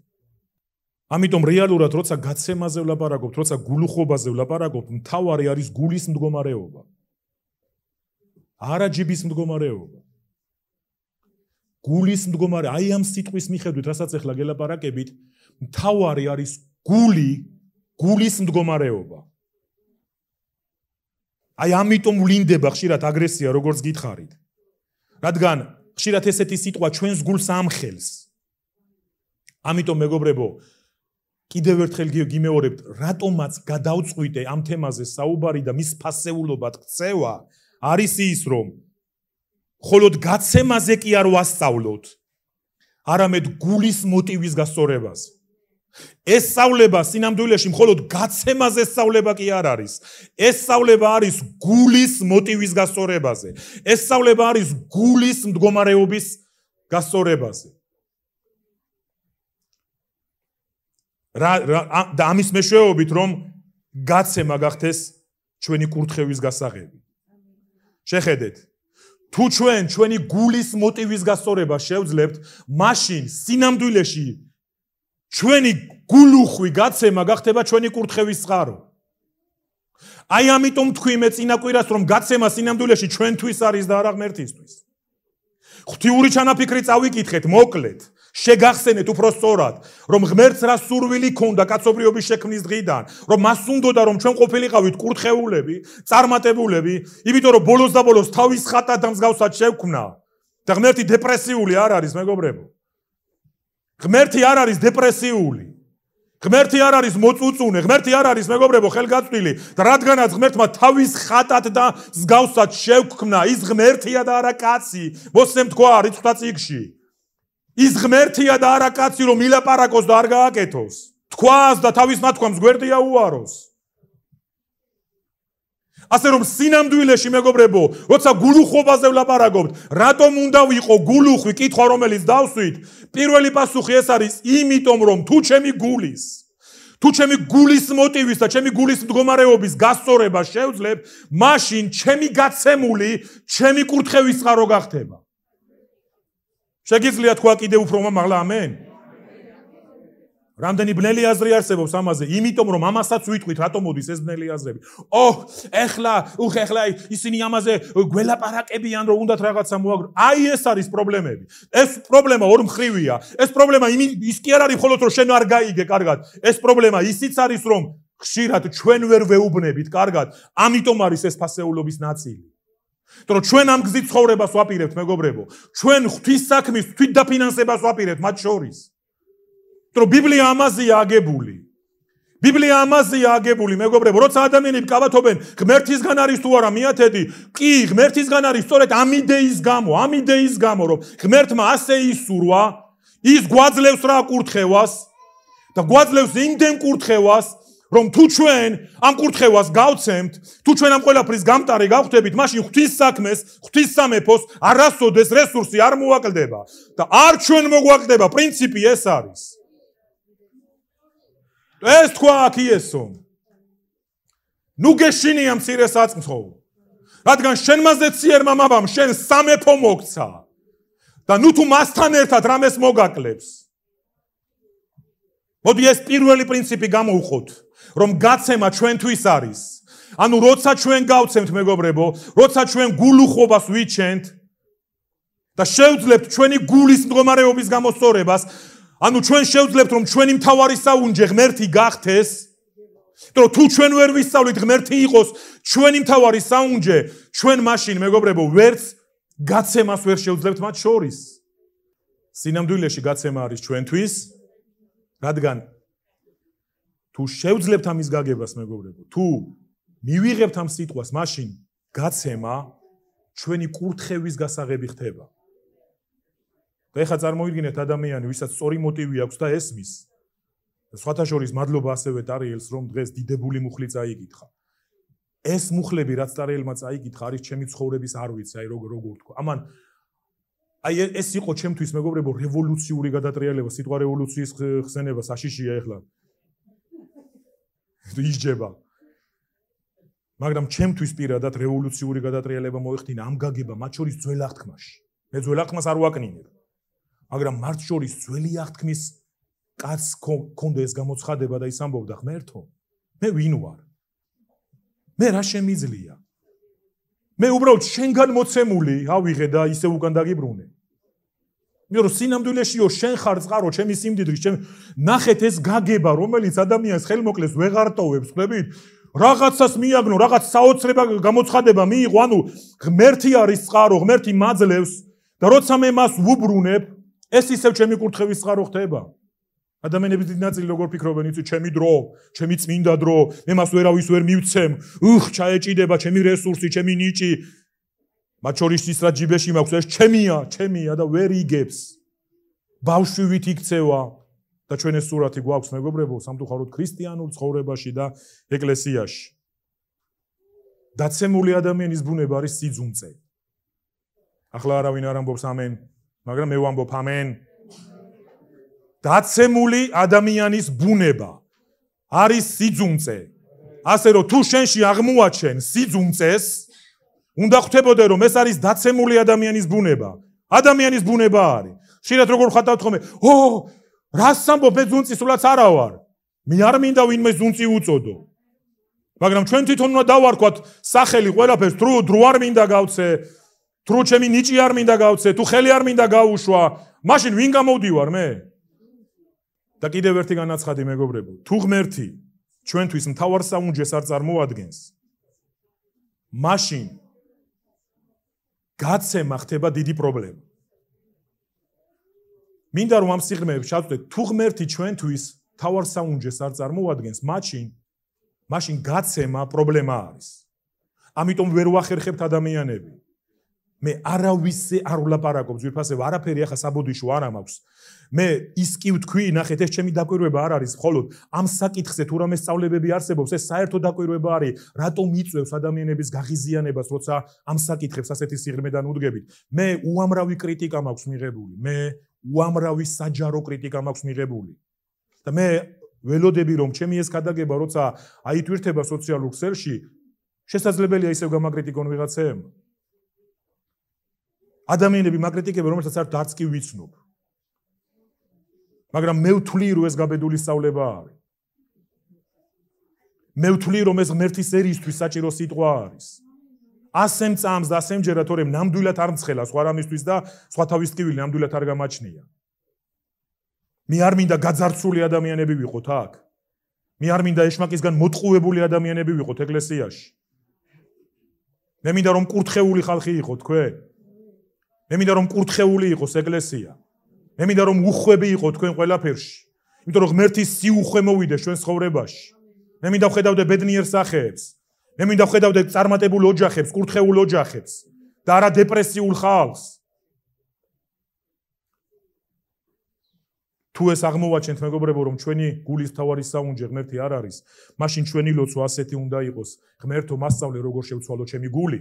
S1: ამიტომ რეალურად როცა გაცემაზე ვლაპარაკობთ, როცა გულუხობაზე ვლაპარაკობთ, თავარი არის გულის მდგომარეობა. არა ჯიბის მდგომარეობა. გულის მდგომარე, აი ამ სიტყვის მიხედვით, რასაც ახლა გელაპარაკებით, მთავარი არის გული, გულის მდგომარეობა. აი ამიტომ ვლინდება ხშირად აგრესია, როგორც გითხარით. რადგან ხშირად ესეთი სიტყვა ჩვენს გულს ამხელს. ამიტომ მეგობრებო, კიდევ ერთხელ გიმეორებთ, რატომაც გადავწყვიტე ამ თემაზე საუბარი და მის ფასეულობად ქცევა არის ის, რომ ხოლოდ გაცემაზე კი არ ვასწავლოთ, არამედ გულის მოტივის გასწორებას. ეს სწავლება სინამდვილეში მხოლოდ გაცემაზე სწავლება კი არ არის. ეს სწავლება არის გულის მოტივის გასწორებაზე. ეს სწავლება არის გულის მდგომარეობის გასწორებაზე. რა და ამის მეშვეობით რომ გაცემა გახდეს ჩვენი კურთხევის გასაღები. შეხედეთ თუ ჩვენ ჩვენი გულის მოტივის გასწორება შევძლებთ, მაშინ სინამდვილეში ჩვენი გულუხვი გაცემა გახდება ჩვენი კურთხევის წყარო. აი ამიტომ თქვი მე წინაკვირას რომ გაცემა სინამდვილეში ჩვენთვის არის და არა ღმერთისთვის. ღვთიური ჩანაფიქრი წავიკითხეთ, მოკლედ. შეგახსენეთ უფრო სწორად, რომ ღმერთს რა სურვილი ქონდა კაცობრიობის შექმნის დღიდან, რომ მას უნდოდა რომ ჩვენ ყოფილიყავით კურთხეულები, წარმატებულები, იმიტომ რომ ბოლოს და ბოლოს თავის ხატა და მსგავსად შევქმნა. და ღმერთი დეპრესიული არ არის, მეგობრებო. ღმერთი არ არის დეპრესიული. ღმერთი არ არის მოწუწუნე, ღმერთი არ არის მეგობრებო ხელგაწვილი და რადგანაც ღმერთმა თავის ხატად და მსგავსად შევქმნა, ის ღმერთია და არა კაცი. მოსემ თქვა რიცხვა წიგში. ის ღმერთია და არა კაცი რომ ილაპარაკოს და არ გააკეთოს. თქვას და თავის ნათქვამს გვერდია უაროს. ასე რომ სინამდვილეში მეგობრებო, როცა გულუხვობაზე ვლაპარაკობთ, რატომ უნდა ვიყო გულუხვი კითხვა რომელიც დავსვით? პირველი პასუხი ეს არის, იმიტომ რომ თუ ჩემი გულის თუ ჩემი გულის მოტივის და ჩემი გულის მდგომარეობის გასწორება შევძლებ, მაშინ ჩემი გაცემული, ჩემი კურთხევის წყარო გახდება. შეგიძლია თქვა კიდე უფრო მომაღლა ამენ? რამდენი ბნელი აზრი არსებობს ამაზე? იმიტომ რომ ამასაც ვიტყვით, რატომ მოდის ეს ბნელი აზრები? ოჰ, ეხლა, უხ, ეხლა ისინი ამაზე გველაპარაკებიან, რომ უნდათ რაღაცა მოაგრო. აი ეს არის პრობლემები. ეს პრობლემა ორ მხრივია. ეს პრობლემა ის კი არ არის მხოლოდ რომ შენ არ გაიგე კარგად. ეს პრობლემა ისიც არის რომ ხშირად ჩვენ ვერ ვეუბნებით კარგად. ამიტომ არის ეს ფასეულობის ნაწილი. იმიტომ რომ ჩვენ ამ გზით ცხოვრებას ვაპირებთ მეგობრებო. ჩვენ ღვთის საქმის თვით დაფინანსებას ვაპირებთ მათ შორის. იმიტომ რომ ბიბლია ამაზეა აგებული. ბიბლია ამაზეა აგებული მეგობრებო როცა ადამიანები კავათობენ ღმერთისგან არის თუ არა მიათედი? კი ღმერთისგან არის სწორედ ამ იდეის გამო ამ იდეის გამო რომ ღმერთმა ასე ისურვა ის გვაძლევს რა კურთხევას? და გვაძლევს იმდენ კურთხევას რომ თუ ჩვენ ამ კურთხევას გავცემთ, თუ ჩვენ ამ ყველაფრის გამტარი გავხდებით, მაშინ ღვთის საქმეს, ღვთის სამეფოს არასოდეს რესურსი არ მოაკლდება და არ ჩვენ მოგვაკლდება, პრინციპი ეს არის. ეს თქვა აქ იესო. ნუ გეშინია მცირე საწმხო. რადგან შენ მასზე ციერ მამაბამ შენ სამეფო მოგცა და ნუ თუ მასთან ერთად რამეს მოგაკლებს. მოდი ეს პირველი პრინციპი გამოვხოთ. რომ გაცემა ჩვენთვის არის. ანუ როცა ჩვენ გავცემთ მეგობრებო, როცა ჩვენ გულუხობას ვიჩენთ და შევძლებთ ჩვენი გულის მდგომარეობის გამოსწორებას, ანუ ჩვენ შევძლებთ რომ ჩვენი მთავარი საუნჯე ღმერთი გახდეს, თუ თუ ჩვენ ვერ ვისწავლით ღმერთი იყოს ჩვენი მთავარი საუნჯე, ჩვენ მაშინ მეგობრებო ვერც გაცემას ვერ შევძლებთ მათ შორის. სინამდვილეში გაცემა არის ჩვენთვის, რადგან თუ შევძლებთ ამის გაგებას მეგობრებო თუ მივიღებთ ამ სიტყვას მაშინ გაცემა ჩვენი კურთხევის გასაღები ხდება. და ეხლა წარმოიდგინეთ ადამიანი ვისაც სწორი მოტივი აქვს და ესმის სხვათა შორის მადლობა ასევე ტარიელს რომ დღეს დიდებული მუხლი წაიკითხა ეს მუხლები რაც ტარიელმა წაიკითხა არის ჩემი ცხოვრების არ ვიცი აი როგორ როგორ თქვა. ამან აი ეს იყო ჩემთვის მეგობრებო რევოლუციური გადატრიალება სიტყვა რევოლუციის ხსენება საშიშია ეხლა [LAUGHS] ისჯება. მაგრამ ჩემთვის პირადად რევოლუციური გადატრიალება მოეხდინა ამ გაგება მათ შორის ძველ აღთქმაში. მე ძველ აღთქმას არ ვაკნინებ. მაგრამ მათ შორის ძველი აღთქმის კაც კონდა ეს გამოცხადება და ის ამბობდა ღმერთო, მე ვინ ვარ? მე რა შემიძლია? მე უბრალოდ შენგან მოცემული ავიღე და ისე უკან დაგიბრუნე. იმიტომ რომ სინამდვილეშიო შენ ხარ წყარო ჩემი სიმდიდრის ჩემ ნახეთ ეს გაგება რომელიც ადამიანს ხელმოკლეს ვეღარტოვებს ხდებით რაღაცას მიაგნო რაღაც საოცრება გამოცხადება მიიღო ანუ ღმერთი არის წყარო ღმერთი მაძლევს და როცა მე მას ვუბრუნებ ეს ისევ ჩემი კურთხევის წყარო ხდება ადამიანების დიდი ნაწილი როგორ ფიქრობენ, იცი, ჩემი დრო, ჩემი წმინდა დრო, მე მას ვერავის ვერ მივცემ. უხ, ჩაეჭიდება ჩემი რესურსი, ჩემი ნიჭი. მათ შორის ის რა ჯიბეში მაქვს, ეს ჩემია, ჩემია და ვერ იგებს. ბავშვივით იქცევა და ჩვენ ეს სურათი გვაქვს მეგობრებო, სამწუხაროდ ქრისტიანულ ცხოვრებაში და ეკლესიაში. დაცემული ადამიანის ბუნება არის სიძუნწე. ახლა არავინ არ ამბობს ამენ, მაგრამ მე ვამბობ ამენ. დაცემული ადამიანის ბუნება არის სიძუნწე. ასე რომ თუ შენში აღმოაჩენ სიძუნწეს, უნდა ხვდებოდე რომ ეს არის დაცემული ადამიანის ბუნება. ადამიანის ბუნება არის. შეიძლება როგორ ხატავთ ხოლმე? ო, რას ამბობ მე ზუნწი სულაც არა ვარ. მე არ მინდა ვინმე ზუნწი უწოდო. მაგრამ ჩვენ თვითონ უნდა დავარქვათ სახელი ყველაფერს, თუ დრო არ მინდა გავცე, თუ ჩემი ნიჭი არ მინდა გავცე, თუ ხელი არ მინდა გაუშვა, მაშინ ვინ გამოდივარ მე? და კიდევ ერთი განაცხადი მეგობრებო, თუ ღმერთი ჩვენთვის მთავარ საუნჯეს არ წარმოადგენს, მაშინ გაცემა ხდება დიდი პრობლემა. მინდა რომ ამ სიღრმეებს ჩავწვდეთ, თუ ღმერთი ჩვენთვის მთავარ საუნჯეს არ წარმოადგენს, მაშინ მაშინ გაცემა პრობლემა არის. ამიტომ ვერ ვახერხებთ ადამიანები. მე არავისზე არ ვლაპარაკობ ძვირფასე არაფერი ახლა საბოდიშო არ ამაქვს. მე ის კი ვთქვი, ნახეთ, ეს ჩემი დაკვირვება არ არის, მხოლოდ ამ საკითხზე თუ რამე სწავლებები არსებობს, ეს საერთო დაკვირვება არის, რატომ იწევს ადამიანების გაღიზიანებას, როცა ამ საკითხებს ასეთი სიღრმედან უდგებით. მე უამრავი კრიტიკა მაქვს მიღებული. მე უამრავი საჯარო კრიტიკა მაქვს მიღებული. და მე ველოდები რომ ჩემი ეს გადაგება როცა აითვირთება სოციალურ ქსელში შესაძლებელია ისევ გამაკრიტიკონ ვიღაცემ ადამიანები მაკრიტიკებენ რომელსაც არ დარც კი ვიცნობ მაგრამ მე ვთვლი რომ ეს გაბედული სწავლება არის მე ვთვლი რომ ეს ღმერთის ერისთვის საჭირო სიტყვა არის ასემ წამს და ასემ ჯერა თორემ ნამდვილად არ მცხელა სხვა რამისთვის და სხვა თავის ტკივილი ნამდვილად არ გამაჩნია მე არ მინდა გაძარცული ადამიანები ვიყოთ აქ. მე არ მინდა ეშმაკისგან მოტყუებული ადამიანები ვიყოთ ეკლესიაში. მე მინდა რომ კურთხეული ხალხი იყო თქვენ. მე მინდა რომ კურთხეული იყოს ეკლესია. მე მინდა რომ უხვები იყო თქვენ ყველაფერში. იმიტომ რომ ღმერთის სიუხვე მოვიდეს ჩვენ ცხოვრებაში. მე მინდა ვხედავდე ბედნიერ სახეებს. მე მინდა ვხედავდე წარმატებულ ოჯახებს, კურთხეულ ოჯახებს და არა დეპრესიულ ხალხს. თუ ეს აღმოვაჩენთ მეგობრებო რომ ჩვენი გულის თავარი საუნჯე ღმერთი არ არის მაშინ ჩვენი ლოცვა ასეთი უნდა იყოს ღმერთო მასწავლე როგორ შევცვალო ჩემი გული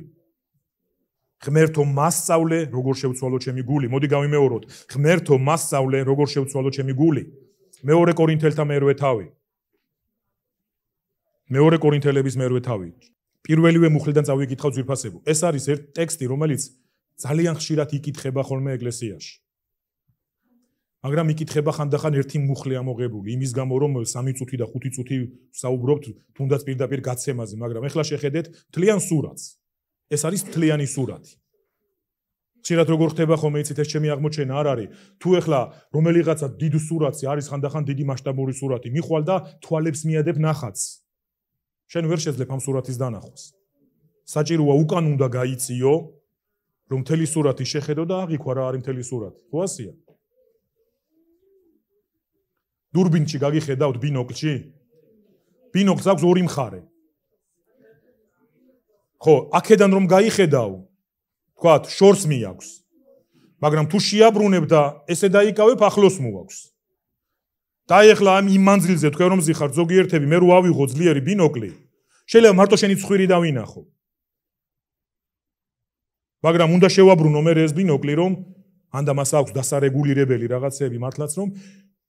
S1: ღმერთო მასწავლე როგორ შევცვალო ჩემი გული? მოდი გავიმეოროთ. ღმერთო მასწავლე როგორ შევცვალო ჩემი გული? მეორე კორინთელთა მერვე თავი. მეორე კორინთელების მერვე თავი. პირველივე მუხლიდან წავიკითხავ ძვირფასებო. ეს არის ერთ ტექსტი რომელიც ძალიან ხშირად იკითხება ხოლმე ეკლესიაში. მაგრამ იკითხება ხანდახან ერთი მუხლი ამოღებული. იმის გამო რომ 3 წუთი და 5 წუთი საუბრობთ თუნდაც პირდაპირ გაცემაზე მაგრამ ეხლა შეხედეთ თლიან სურათს ეს არის თლიანი სურათი. შეიძლება როგორ ხდება ხოლმე იცით ეს ჩემი აღმოჩენა არ არის. თუ ეხლა რომელიღაცა დიდ სურათი არის ხანდახან დიდი მასშტაბური სურათი მიხვალ და თვალებს მიადებ ნახats შენ ვერ შეძლებ ამ სურათის დანახვას. საჭიროა უკან უნდა გაიწიო რომ თელი სურათი შეხედო და აღიქვა რა არის თელი სურათი. ხო ასია? დურბინში გაგიხედავთ ბინოკლში? ბინოკლს აქვს ორი მხარე. ხო, აქედან რომ გაიხედავ, თქვათ, შორს მიაქვს. მაგრამ თუ შეაბრუნებ და ესე დაიკავებ, ახლოს მოაქვს. დაეხლა ამ იმ მანძილზე თქვენ რომ ზიხარ ზოგიერთები, მე რო ავიღო ძლიერი ბინოკლი, შეიძლება მარტო შენი ცხვირი დავინახო. მაგრამ უნდა შევაბრუნო მე ეს ბინოკლი რომ ანდა მას აქვს დასარეგულირებელი რაღაცები მართლაც რომ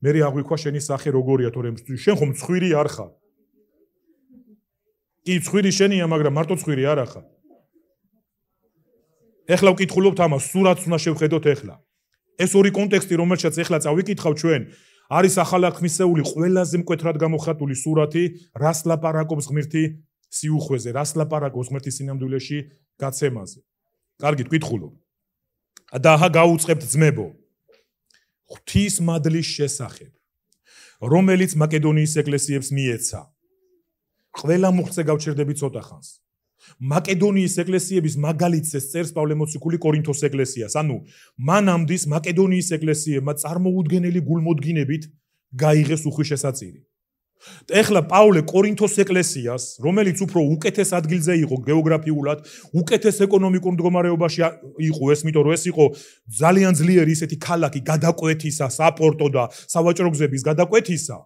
S1: მე აღვიქვა შენი სახე როგორია თორემ შენ ხომ ცხვირი არ ხარ კი ცხვირი შენია მაგრამ მარტო ცხვირი არ ახა ეხლა ვკითხულობთ ამას სურათს უნდა შევხედოთ ეხლა. ეს ორი კონტექსტი რომელშიც ეხლა წავიკითხავ ჩვენ არის ახალახმისეული ყველაზე მკვეთრად გამოხატული სურათი რას ლაპარაკობს ღმერთი სიუხვეზე რას ლაპარაკობს ღმერთი სინამდვილეში გაცემაზე. კარგი ვკითხულობ. და აჰა გაუწებთ ძმებო. ღვთის მადლის შესახებ, რომელიც მაკედონიის ეკლესიებს მიეცა. ყველა მუხზე გავჩერდები ცოტა ხანს. მაკედონიის ეკლესიების მაგალითს წერს პავლე მოციქული კორინთოს ეკლესიას. ანუ მანამდის მაკედონიის ეკლესიებმა წარმოუდგენელი გულმოდგინებით გაიღეს უხვი შესაწირი. ეხლა პავლე კორინთოს ეკლესიას, რომელიც უფრო უკეთეს ადგილზე იყო გეოგრაფიულად, უკეთეს ეკონომიკურ მდგომარეობაში იყო, ეს მითო რომ ეს იყო ძალიან ძლიერი ისეთი ქალაქი გადაკვეთისა, საპორტო და სავაჭრო გზების გადაკვეთისა.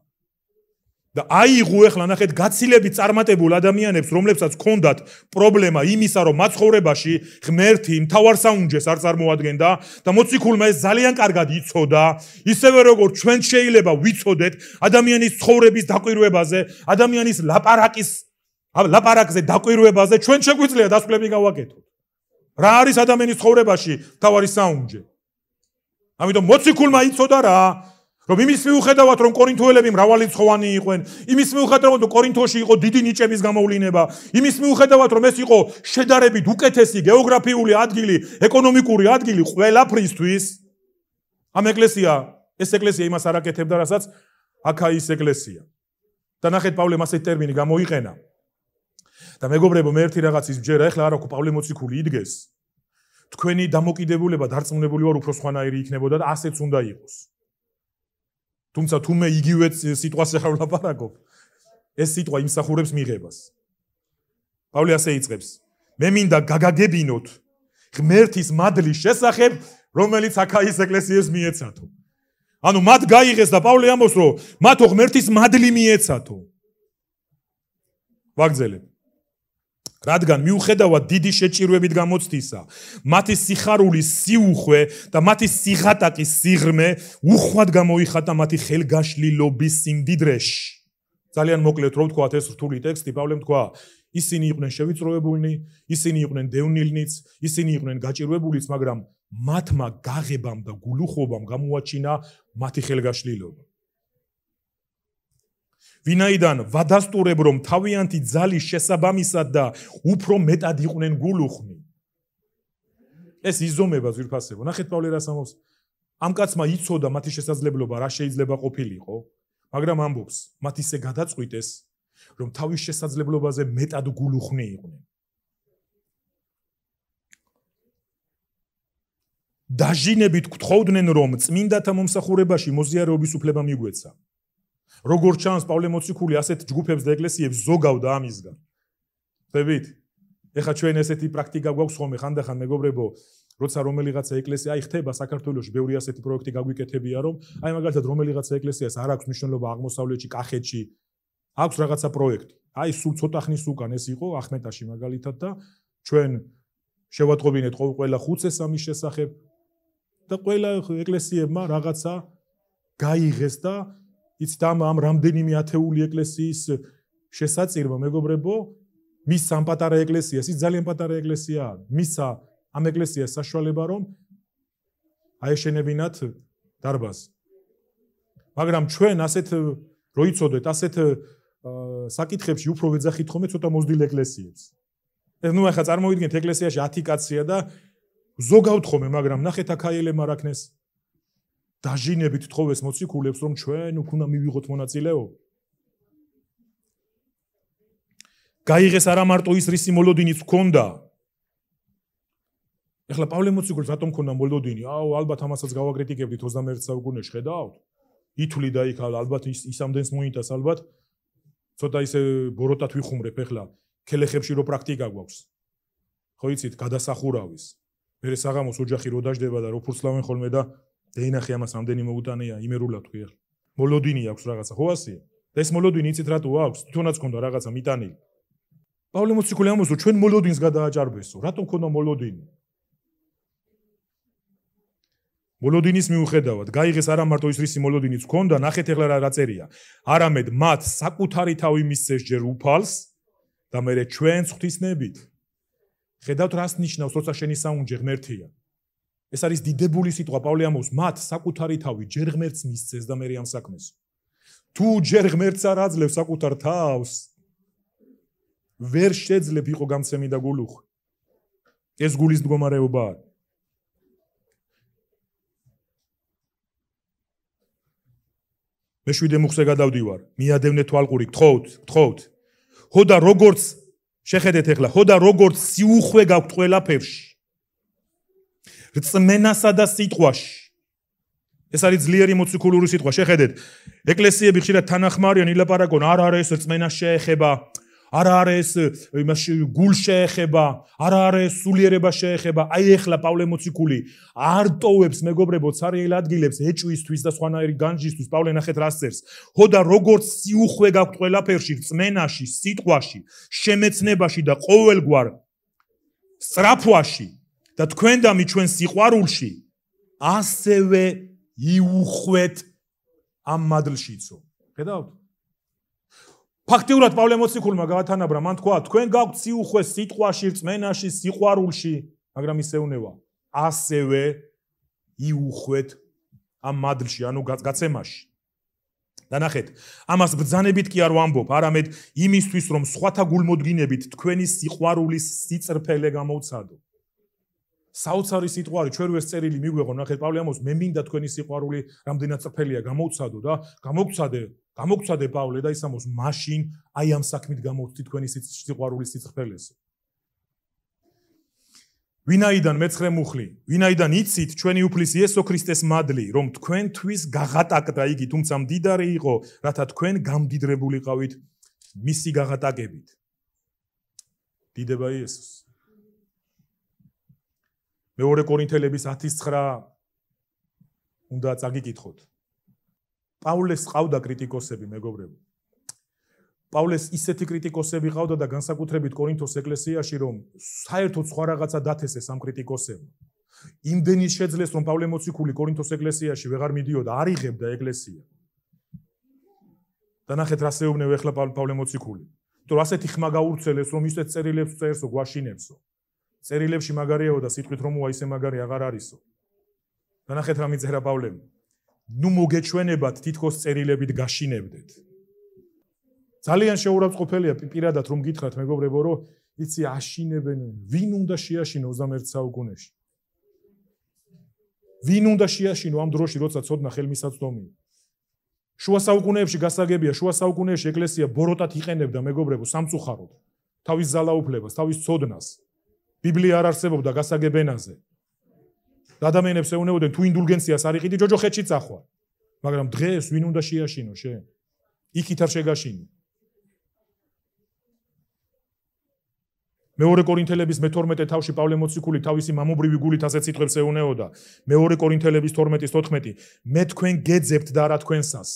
S1: და აიღო ახლა ნახეთ გაცილებით წარმატებულ ადამიანებს, რომლებსაც ჰქონდათ პრობლემა იმისა, რომ მაცხოვრებაში ღმერთი მთავარ საუნჯეს არ წარმოადგენდა და მოციქულმა ეს ძალიან კარგად იცოდა, ისევე როგორც ჩვენ შეიძლება ვიცოდეთ ადამიანის ცხოვრების დაკვირვებაზე, ადამიანის ლაპარაკის ლაპარაკზე დაკვირვებაზე, ჩვენ შეგვიძლია დასკვნები გავაკეთოთ. რა არის ადამიანის ცხოვრებაში მთავარი საუნჯე? ამიტომ მოციქულმა იცოდა რა, რომ იმის მიუხედავად რომ კორინთოელები მრავალი ცხოვანი იყვნენ, იმის მიუხედავად რომ კორინთოში იყო დიდი ნიჭების გამოვლინება, იმის მიუხედავად რომ ეს იყო შედარებით უკეთესი გეოგრაფიული ადგილი, ეკონომიკური ადგილი ყველაფრისთვის, ამ ეკლესია, ეს ეკლესია იმას არაკეთებდა, რასაც აქაის ეკლესია. და ნახეთ პავლემ ასეთ ტერმინი გამოიყენა. და მეგობრებო, მე ერთი რაღაცის ჯერა, ეხლა არა ხო პავლე მოციქული იდგეს. თქვენი დამოკიდებულება დარწმუნებული ვარ უფრო სხვანაირი იქნებოდა და ასეც უნდა იყოს. თუმცა თუ მე იგივე სიტყვას ახლა ვლაპარაკობ ეს სიტყვა იმსახურებს მიღებას. პავლე ასე იწყებს მე მინდა გაგაგებინოთ ღმერთის მადლის შესახებ რომელიც აქაის ეკლესიას მიეცათო. ანუ მათ გაიღეს და პავლე ამბობს რომ მათო ღმერთის მადლი მიეცათო. ვაგზელებ რადგან მიუხედავად დიდი შეჭირვებით გამოცდისა, მათი სიხარულის სიუხვე და მათი სიღატაკის სიღრმე უხვად გამოიხატა მათი ხელგაშლილობის სიმდიდრეში. ძალიან მოკლედ რო ვთქვა ეს რთული ტექსტი, პავლემ თქვა, ისინი იყვნენ შევიწროებულნი, ისინი იყვნენ დევნილნიც, ისინი იყვნენ გაჭირვებულიც, მაგრამ მათმა გაღებამ და გულუხობამ გამოაჩინა მათი ხელგაშლილობა. ვინაიდან ვადასტურებ რომ თავიანთი ძალის შესაბამისად და უფრო მეტად იყვნენ გულუხნი. ეს იზომება ზირფასებო ნახეთ პავლე რას ამბობს. ამ კაცმა იცოდა მათი შესაძლებლობა რა შეიძლება ყოფილიყო. მაგრამ ამბობს მათ ისე გადაწყვიტეს რომ თავის შესაძლებლობაზე მეტად გულუხნი იყვნენ. დაჟინებით გთხოვდნენ რომ წმინდათა მომსახურებაში მოზიარობის უფლება მიგვეცა როგორც ჩანს პავლე მოციქული ასეთ ჯგუფებს და ეკლესიებს ზოგავდა ამისგან. ხდებით? ეხა ჩვენ ესეთი პრაქტიკა გვაქვს ხოლმე ხანდახან მეგობრებო, როცა რომელიღაცა ეკლესია აი ხდება საქართველოში, ბევრი ასეთი პროექტი გაგვიკეთებია, რომ აი მაგალითად რომელიღაცა ეკლესიას არ აქვს მნიშვნელობა აღმოსავლეთში, კახეთში, აქვს რაღაცა პროექტი. აი სულ ცოტა ხნის უკან ეს იყო ახმეტაში მაგალითად და ჩვენ შევატყობინეთ ყველა ხუცეს ამის შესახებ და ყველა ეკლესიებმა რაღაცა გაიღეს და იცით ამ ამ რამდენიმე ათეული ეკლესიის შესაძირვა მეგობრებო მის სამ პატარა ეკლესიას ის ძალიან პატარა ეკლესიაა. მისა ამ ეკლესიას საშუალება რომ აეშენებინათ დარბაზს. მაგრამ ჩვენ ასეთ როიცოდეთ ასეთ საკითხებში უფრო ვეძახით ხოლმე ცოტა მოზდილ ეკლესიებს. ეს ნუ ახლა წარმოვიდგინეთ ეკლესიაში 10 კაცია და ზოგავთ ხოლმე მაგრამ ნახეთ აქაიელებმა რაკნეს დაჟინებით თხოვეს მოციქულებს რომ ჩვენ უკუნა მივიღოთ მონაწილეობა გაიღეს არა მარტო ის რისი მოლოდინიც ჰქონდა. ეხლა პავლე მოციქულს რატომ ჰქონდა მოლოდინი? აუ ალბათ ამასაც გავაკრიტიკებდით 21 საუკუნეში ხედავთ ითვლი და იქ ალბათ ის ისამდენს მოინდას ალბათ. ცოტა ისე ბოროტად ვიხუმრებ ეხლა. ქელეხებში რო პრაქტიკა გვაქვს? ხო იცით გადასახურავის. მე საღამოს ოჯახი რო დაждდება და რო ფურცლავენ ხოლმე და დეინახი ამას ამდენი მოუტანია იმერულად თქვი ახლა. მოლოდინი აქვს რაღაცა ხო ასია? და ეს მოლოდინი იცით რატო აქვს? თუნდაც ქონდა რაღაცა მიტანილი. პავლე მოციქული ამბობს რომ ჩვენ მოლოდინს გადააჭარბესო. რატო ქონდა მოლოდინი? მოლოდინის მიუხედავად გაიღეს არა მარტო ის რისი მოლოდინიც ქონდა ნახეთ ახლა რა წერია. არამედ მათ საკუთარი თავი მისცეს ჯერ უფალს და მე ჩვენ ღვთისნებით. ხედავთ რას ნიშნავს როცა შენი საუნჯე ღმერთია ეს არის დიდებული სიტყვა. პავლე ამბობს მათ საკუთარი თავი ჯერ ღმერთს მისცეს და მე რე ამ საქმეს. თუ ჯერ ღმერთს არ აძლევ საკუთარ თავს ვერ შეძლებ იყო გამცემი და გულუხ. ეს გულის მდგომარეობაა მე შვიდე მუხზე გადავდივარ. მიადევნე თვალყური გთხოვთ გთხოვთ ხოდა როგორც შეხედეთ ახლა ხოდა როგორც სიუხვე გაქვთ ყველაფერში რწმენასა და სიტყვაში. ეს არის ძლიერი მოციქულური სიტყვა. შეხედეთ. ეკლესიები ხშირად თანახმარიან ილაპარაკონ, არ არის წმენა შეეხება, არ არის იმაში გულ შეეხება, არ არის სულიერება შეეხება. აი ეხლა პავლე მოციქული არ ტოვებს მეგობრებო цаრიელ ადგილებს ეჭვისთვის და სხვანაირი განჯისთვის. პავლე ნახეთ რას წერს. ხო და როგორც სიუხვე გაქვთ ყველაფერში, წმენაში, სიტყვაში, შემეცნებაში და ყოველგვარ სწრაფვაში და თქვენ და მი ჩვენ სიყვარულში ასევე იუხვეთ ამ მადლშიცო. ხედავთ? ფაქტიურად პავლე მოციქულმა გაათანაბრა, მან თქვა, თქვენ გაქვთ სიუხვე სიტყვაში, რწმენაში, სიყვარულში, მაგრამ ისეუნება, ასევე იუხვეთ ამ მადლში, ანუ გაცემაში. და ნახეთ, ამას ბძანებით კი არ ვამბობ, არამედ იმისთვის, რომ სხვათა გულმოდგინებით თქვენი სიყვარულის სიწრფელე გამოვცადო. საოცარი სიტყვარი, ჩვენ ეს წერილი მიგვეღო, ნახეთ, პავლე ამბობს, მე მინდა თქვენი სიყვარული რამდენად წრფელია გამოვცადო და გამოგცადე გამოგცადე პავლე და ისამოს მაშინ აი ამ საქმით გამოვცდი თქვენი სიყვარულის სიცხფელეს. ვინაიდან მეცხრე მუხლი, ვინაიდან იცით ჩვენი უფლის იესო ქრისტეს მადლი, რომ თქვენთვის გაღატაკდა იგი, თუმცა მდიდარი იყო, რათა თქვენ გამდიდრებულიყავით მისი გაღატაკებით. დიდება იესოს. მეორე კორინთელების 10:9 უნდა წაგიკითხოთ. პაულეს ყავდა კრიტიკოსები, მეგობრებო. პაულეს ისეთი კრიტიკოსები ყავდა და განსაკუთრებით კორინთოს ეკლესიაში, რომ საერთოდ სხვა რაღაცა დათესეს ამ კრიტიკოსებმა. იმდენი შეძლეს, რომ პავლე მოციქული კორინთოს ეკლესიაში ვეღარ მიდიოდა, არ იღებდა ეკლესია. და ნახეთ რა შეუბნევ ახლა პავლე მოციქული. იმიტომ რომ ასეთი ხმა გაურცელეს, რომ ისეთ წერილებს წერსო, გვაშინებსო. წერილებში მაგარიაო და სიტყვით რომ უა ისე მაგარი აღარ არისო. და ნახეთ რა მიწერა პავლემ. ნუ მოგეჩვენებათ თითქოს წერილებით გაშინებდეთ. ძალიან შეურაცხყოფელია პირადად რომ გითხრათ მეგობრებო რომ იცი აშინებენ ვინ უნდა შეაშინო 21 საუკუნეში. ვინ უნდა შეაშინო ამ დროში როცა ცოდნა ხელმისაწვდომი. შუა საუკუნეებში გასაგებია შუა საუკუნეებში ეკლესია ბოროტად იყენებდა მეგობრებო სამწუხაროდ თავის ზალაუფლებას, თავის ცოდნას. ბიბლია არ არსებობდა გასაგებენაზე. და ადამიანებს ეუნებოდნენ თუ ინდულგენციას არ იყიდი ჯოჯოხეთში წახვა. მაგრამ დღეს ვინ უნდა შეაშინო შენ? იქით არ შეგაშინო. მეორე კორინთელების მე-12 თავში პავლე მოციქული თავისი მამობრივი გულით ასეთ სიტყვებს ეუნეოდა. მეორე კორინთელების 12-ის 14: მე თქვენ გეძებთ და რა თქვენსას.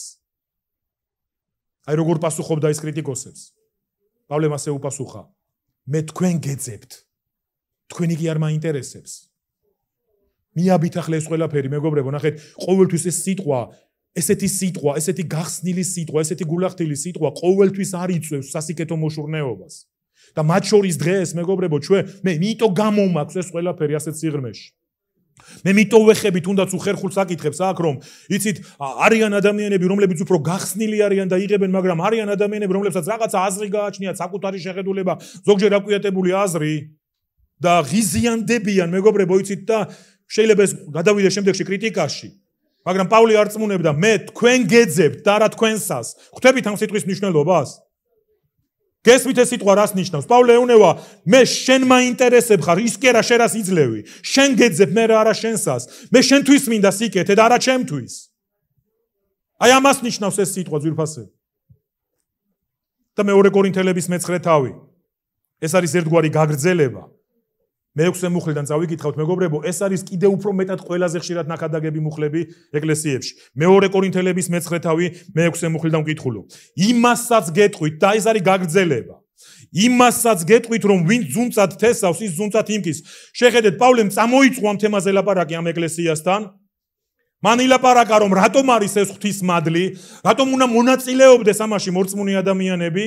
S1: აი როგორ პასუხობდა ის კრიტიკოსებს. პავლემ ასე უპასუხა: მე თქვენ გეძებთ. თქვენი კი არ მაინტერესებს. მიაბით ახლა ეს ყველაფერი მეგობრებო ნახეთ ყოველთვის ეს სიტყვა ესეთი სიტყვა ესეთი გახსნილი სიტყვა ესეთი გულახდილი სიტყვა ყოველთვის არ იწევს სასიკეთო მოშურნეობას. და მათ შორის დღეს მეგობრებო ჩვენ მე მიტო გამომაქვს ეს ყველაფერი ასეთ სიღრმეში. მე მიტო ვეხები თუნდაც უხერხულ საკითხებს აქ რომ იცით არიან ადამიანები რომლებიც უფრო გახსნილი არიან და იღებენ მაგრამ არიან ადამიანები რომლებსაც რაღაცა აზრი გააჩნიათ საკუთარი შეხედულება ზოგჯერ აკვიატებული აზრი და ღიზიანდებიან მეგობრებო იცით და შეიძლება ეს გადავიდე შემდეგში კრიტიკაში მაგრამ პავლე არ წმუნებდა. მე თქვენ გეძებთ და რა თქვენსას ხვდებით ამ სიტყვის მნიშვნელობას? გესმით ეს სიტყვა რას ნიშნავს? პავლე ეუნება მე შენ მაინტერესებ ხარ ის კი არა შენ რას იძლევი? შენ გეძებ მე რა შენსას მე შენთვის მინდა სიკეთე და არა ჩემთვის. აი ამას ნიშნავს ეს სიტყვა ძვირფასე. და მეორე კორინთელების მე-9 თავი. ეს არის ერთგვარი გაგრძელება მეექვსე მუხლიდან წავიკითხავთ მეგობრებო, ეს არის კიდე უფრო მეტად ყველაზე ხშირად ნახადაგები მუხლები ეკლესიებში. მეორე კორინთელების მეცხრე თავი მეექვსე მუხლიდან ვკითხულობ. იმასაც გეტყვით და ეს არის გაგრძელება. იმასაც გეტყვით რომ ვინ ზუნწად თესავს, ის ზუნწად იმკის. შეხედეთ, პავლემ წამოიწვა ამ თემაზე ლაპარაკი ამ ეკლესიასთან. მან ილაპარაკა რომ რატომ არის ეს ღვთის მადლი, რატომ უნდა მონაწილეობდეს ამაში მორწმუნე ადამიანები?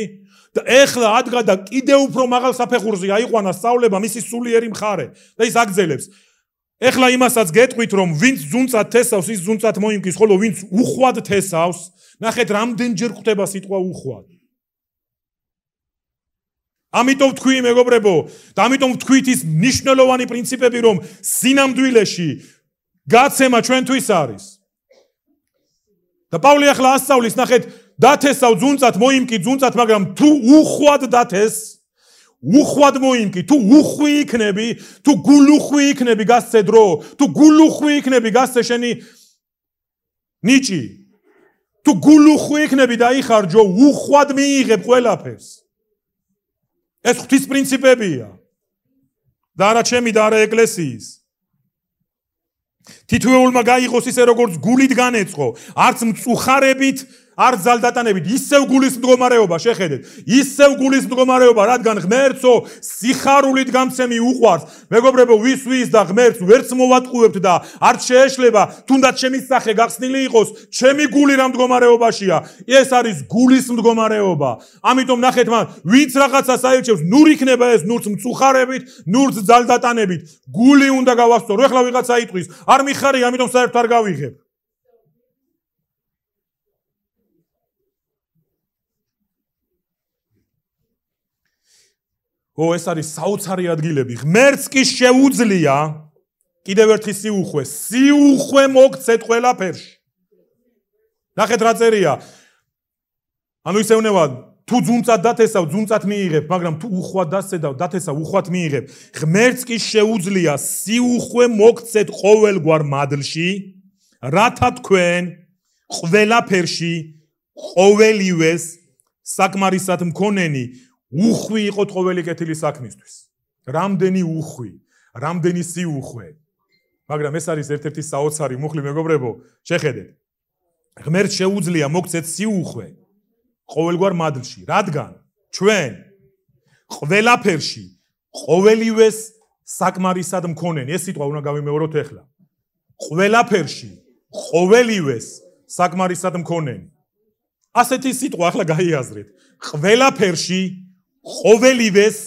S1: და ეხლა ადგა და კიდე უფრო მაღალ საფეხურზე აიყვანა სწავლება მისი სულიერი მხარე და ის აგზელებს ეხლა იმასაც გეტყვით რომ ვინც ზუნწად თესავს ის ზუნწად მოიმკის ხოლო ვინც უხვად თესავს ნახეთ რამდენჯერ ხვდება სიტყვა უხვად. ამიტომ თქვი მეგობრებო და ამიტომ თქვით ის ნიშნულოვანი პრინციპები რომ სინამდვილეში გაცემა ჩვენთვის არის. და პავლე ახლა ასწავლის ნახეთ დათესავ ძუნწად მოიმკი ძუნწად მაგრამ თუ უხვად დათეს უხვად მოიმკი თუ უხვი იქნები თუ გულუხვი იქნები გასცე დრო თუ გულუხვი იქნები გასცე შენი ნიჭი თუ გულუხვი იქნები და იხარჯო უხვად მიიღებ ყველაფერს. ეს ღვთის პრინციპებია. და არა ჩემი და არა ეკლესიის. თითოეულმა გაიღოს ისე როგორც გულით განეწყო. არც მწუხარებით არ ზალდატანებით ისევ გულის მდგომარეობა შეხედეთ. ისევ გულის მდგომარეობა რადგან ღმერთო სიხარულით გამცემი უყვარს. მეგობრებო ვის ვის და ღმერთს ვერც მოვატყუებთ და არ შეეშლება თუნდაც ჩემი სახე გახსნილი იყოს ჩემი გული რა მდგომარეობაშია? ეს არის გულის მდგომარეობა. ამიტომ ნახეთ მან ვინც რაღაცას აირჩევს ნურ იქნება ეს ნურს მწუხარებით ნურს ზალდატანებით გული უნდა გავასწორო ეხლა ვიღაცა იტყვის. არ მიხარი ამიტომ საერთოდ არ გავიღებ ო ეს არის საოცარი ადგილები. ღმერთს კი შეუძლია კიდევ ერთი სიუხვე, სიუხვე მოგცეთ ყველაფერში. ნახეთ რა წერია. ანუ ისე უნება თუ ძუნწად დათესავ, ძუნწად მიიღებ, მაგრამ თუ უხვად დასედავ, დათესავ, უხვად მიიღებ. ღმერთს კი შეუძლია სიუხვე მოგცეთ ყოველგვარ მადლში, რათა თქვენ ყველაფერში ყოველივეს საკმარისად მქონენი უხვი იყო ყოველი კეთილი საქმისთვის. რამდენი უხვი, რამდენი სიუხვე. მაგრამ ეს არის ერთ-ერთი საოცარი მუხლი მეგობრებო, შეხედეთ. ღმერთ შეუძლია მოგცეთ სიუხვე ყოველგვარ მადლში, რადგან ჩვენ ყველაფერში ყოველივეს საკმარისად მქონენ. ეს სიტყვა უნდა გავიმეოროთ ახლა. ყველაფერში ყოველივეს საკმარისად მქონენ. ასეთი სიტყვა ახლა გაიაზრეთ. ყველაფერში ყოველივეს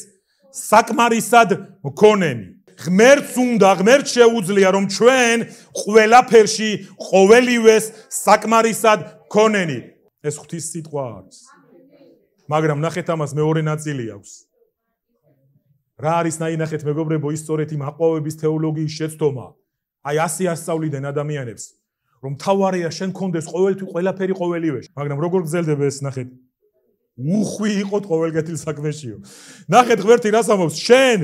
S1: საკმარისად მქონენი. ღმერთს უნდა, ღმერთ შეუძლია რომ ჩვენ ყველაფერში ყოველივეს საკმარისად მქონენი. ეს ღვთის სიტყვა არის. მაგრამ ნახეთ ამას მეორე ნაწილი აქვს. რა არის ნაინახეთ მეგობრებო ის სწორედ იმ აყვავების თეოლოგიის შეცდომა. აი ასე ასწავლიდნენ ადამიანებს, რომ თავარია შენ კონდეს ყოველთვის ყველაფერი ყოველივეში. მაგრამ როგორ გძელდება ეს ნახეთ? უხვი იყო ყოველგეთილ საქმეშიო. ნახეთ ღმერთი რას ამბობს? შენ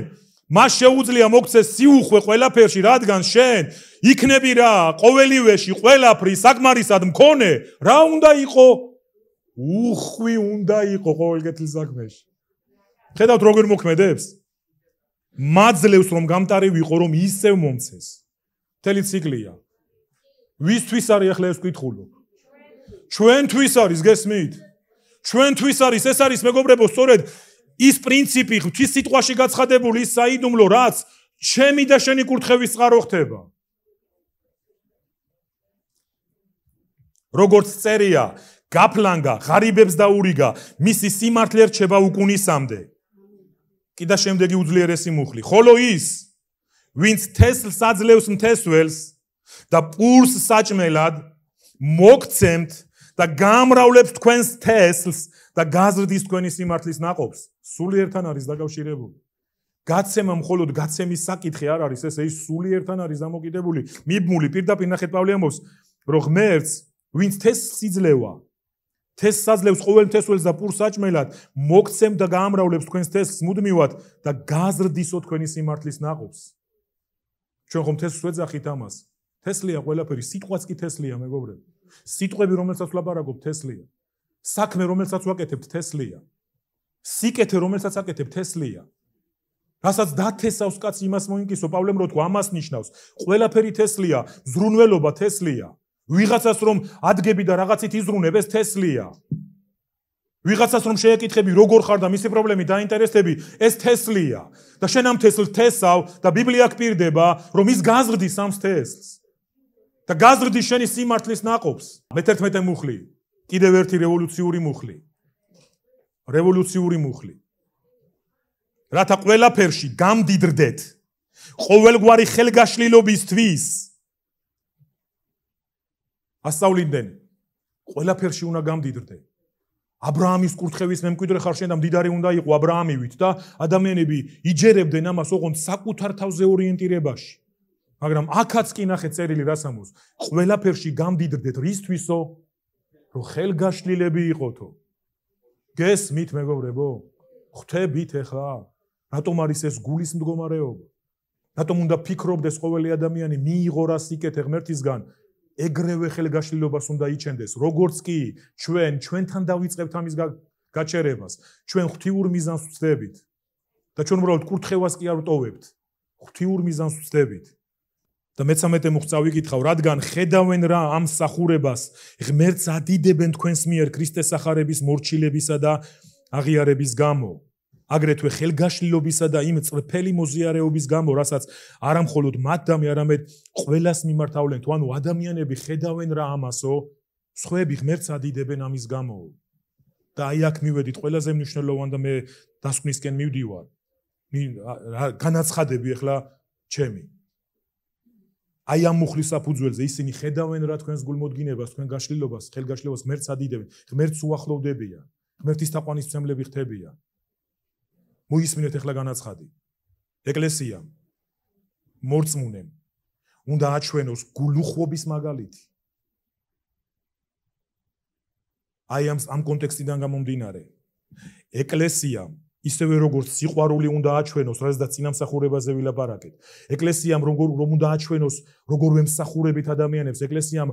S1: მას შეუძლია მოგცეს სიუხვე ყველაფერში, რადგან შენ იქნები რა, ყოველივეში, ყველაფრის საკმარისად მქონე, რა უნდა იყო? უხვი უნდა იყო ყოველგეთილ საქმეში. ხედავთ როგორ მოქმედებს? მაძლევს რომ გამტარი ვიყო რომ ისევ მომცეს. მთელი ციკლია. ვისთვის არის ახლა ეს კითხულობ? ჩვენთვის არის, გესმით? ჩვენთვის არის ეს არის მეგობრებო სწორედ ის პრინციპი ღვთის სიტყვაში გაცხადებული ის საიდუმლო რაც ჩემი და შენი კურთხევის წყარო ხდება. როგორც წერია გაფლანგა ღარიბებს დაურიგა მისი სიმართლე რჩება უკუნისამდე. კი და შემდეგი უძლიერესი მუხლი ხოლო ის ვინც თესლს აძლევს მთესველს და პურს საჭმელად მოგცემთ და გამრავლებს თქვენს თესლს და გაზრდის თქვენი სიმართლის ناقობს. სულიერთან არის დაკავშირებული. გაცემა მხოლოდ გაცემის საკითხი არ არის, ესე ის სულიერთან არის დამოკიდებული. მიბმული პირდაპირ ნახეთ პავლე ამბობს, რომ ღმერთს, ვინც თესლს იძლევა, თესლს აძლევს ყოველ თესლს და პურს აჭმელად, მოგცემ და გამრავლებს თქვენს თესლს მუდმივად და გაზრდისო თქვენი სიმართლის ناقობს. ჩვენ ხომ თესლს ვეძახით ამას. თესლია ყველაფერი, სიტყვაც კი თესლია, მეგობრები. სიტყვები რომელსაც ვლაპარაკობ თესლია. საქმე რომელსაც ვაკეთებ თესლია. სიკეთე რომელსაც აკეთებ თესლია. რასაც დათესავს კაცი იმას მოინკისო პავლემ რო თქვა ამას ნიშნავს. ყველაფერი თესლია ზრუნველობა თესლია. ვიღაცას რომ ადგები და რაღაცით იზრუნებ ეს თესლია. ვიღაცას რომ შეეკითხები როგორ ხარ და მისი პრობლემი დაინტერესები ეს თესლია. და შენ ამ თესლს თესავ და ბიბლია გპირდება რომ ის გაზრდის ამ თესლს და გაზრდი შენი სიმართლის ناقობს. მე-11 მუხლი, კიდევ ერთი რევოლუციური მუხლი. რევოლუციური მუხლი. რათა ყველაფერში გამდიდრდეთ ყოველგვარი ხელგაშლილობისთვის. ასწავლიდნენ. ყველაფერში უნდა გამდიდრდე. აბრაამის კურთხევის მემკვიდრე ხარ შენ და მდიდარი უნდა იყო აბრაამივით და ადამიანები იჯერებდნენ ამას ოღონდ საკუთარ თავზე ორიენტირებაში. მაგრამ აქაც კი ნახე წერილი რას ამბობს? ყველაფერში გამდიდრდეთ რისთვისო რომ ხელგაშლილები იყოთო. გესმით მეგობრებო ხვთებით ახლა რატომ არის ეს გულის მდგომარეობა? რატომ უნდა ფიქრობდეს ყოველი ადამიანი მიიღო რა სიკეთე ღმერთისგან? ეგრევე ხელგაშლილობას უნდა იჩენდეს, როგორც კი ჩვენ ჩვენთან დავიწყებთ ამის გაჩერებას, ჩვენ ღვთიურ მიზანს ვწდებით და ჩვენ უბრალოდ კურთხევას კი არ ვტოვებთ. ღვთიურ მიზანს ვწდებით. და მე-13 მუხ წავიკითხავ, რადგან ხედავენ რა ამ სახურებას, ღმერთს ადიდებენ თქვენს მიერ ქრისტეს სახარების მორჩილებისა და აღიარების გამო. აგრეთვე ხელგაშლილობისა და იმ წრფელი მოზიარეობის გამო, რასაც არამხოლოდ მათ და მე არამედ ყველას მიმართავენ, თუ ანუ ადამიანები ხედავენ რა ამასო, სხვები ღმერთს ადიდებენ ამის გამო. და აი აქ მივედით ყველაზე მნიშვნელოვან და მე დასკვნისკენ მივდივარ. განაცხადები ახლა ჩემი. აი ამ მუხლის საფუძველზე ისინი ხედავენ რა თქვენს გულმოდგინებას, თქვენ გაშლილობას, ხელგაშლილობას ღმერთს ადიდებენ, ღმერთს უახლოვდებიან, ღმერთის თაყვანისმცემლები ხდებიან. მოისმინეთ ახლა განაცხადი. ეკლესია მორწმუნემ უნდა აჩვენოს გულუხვობის მაგალითი. აი ამ ამ კონტექსტიდან გამომდინარე. ეკლესია ისევე როგორც სიყვარული უნდა აჩვენოს, რადგან წინამსახურებაზე ვილაპარაკეთ. ეკლესიამ როგორ რომ უნდა აჩვენოს, როგორ ვემსახურებით ადამიანებს, ეკლესიამ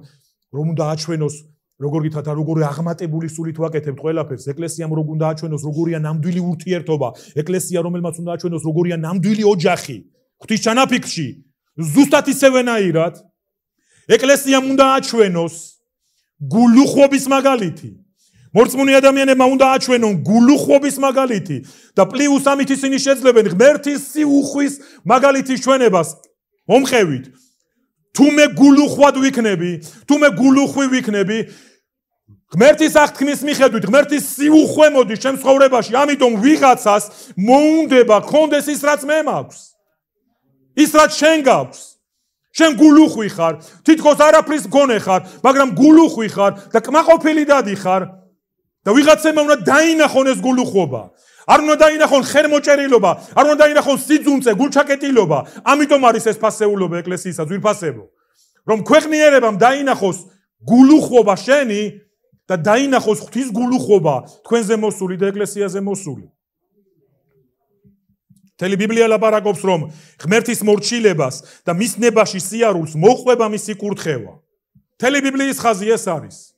S1: რომ უნდა აჩვენოს როგორ გითხრათ, როგორი აღმატებული სულით ვაკეთებთ ყველაფერს. ეკლესიამ როგორ უნდა აჩვენოს, როგორია ნამდვილი ურთიერთობა. ეკლესია რომელმაც უნდა აჩვენოს, როგორია ნამდვილი ოჯახი. ღვთის ჩანაფიქრში ზუსტად ისევენაირად ეკლესიამ უნდა აჩვენოს გულუხვობის მაგალითი. მორწმუნე ადამიანებმა უნდა აჩვენონ გულუხვობის მაგალითი და პლუს ამით ისინი შეძლებენ ღმერთის სიუხვის მაგალითის ჩვენებას. მომხევით თუ მე გულუხვად ვიქნები, თუ მე გულუხვი ვიქნები, ღმერთის აღთქმის მიხედვით, ღმერთის სიუხვე მოდის ჩემ ცხოვრებაში, ამიტომ ვიღაცას მოუნდება კონდეს ის რაც მე მაქვს. ის რაც შენ გაქვს. შენ გულუხვი ხარ, თითქოს არაფრის გონე ხარ, მაგრამ გულუხვი ხარ და კმაყოფილი დადი ხარ და ვიღაცემ უნდა დაინახონ ეს გულუხვობა. არ უნდა დაინახონ ხერმოჭერილობა, არ უნდა დაინახონ სიძუნწე, გულჩაკეტილობა. ამიტომ არის ეს ფასეულობა ეკლესიისა ძვირფასებო. რომ ქვეყნიერებამ დაინახოს გულუხვობა შენი და დაინახოს ღვთის გულუხობა თქვენზე მოსული და ეკლესიაზე მოსული. თელი ბიბლია ლაპარაკობს რომ ღმერთის მორჩილებას და მის ნებაში სიარულს მოყვება მისი კურთხევა. თელი ბიბლიის ხაზი ეს არის.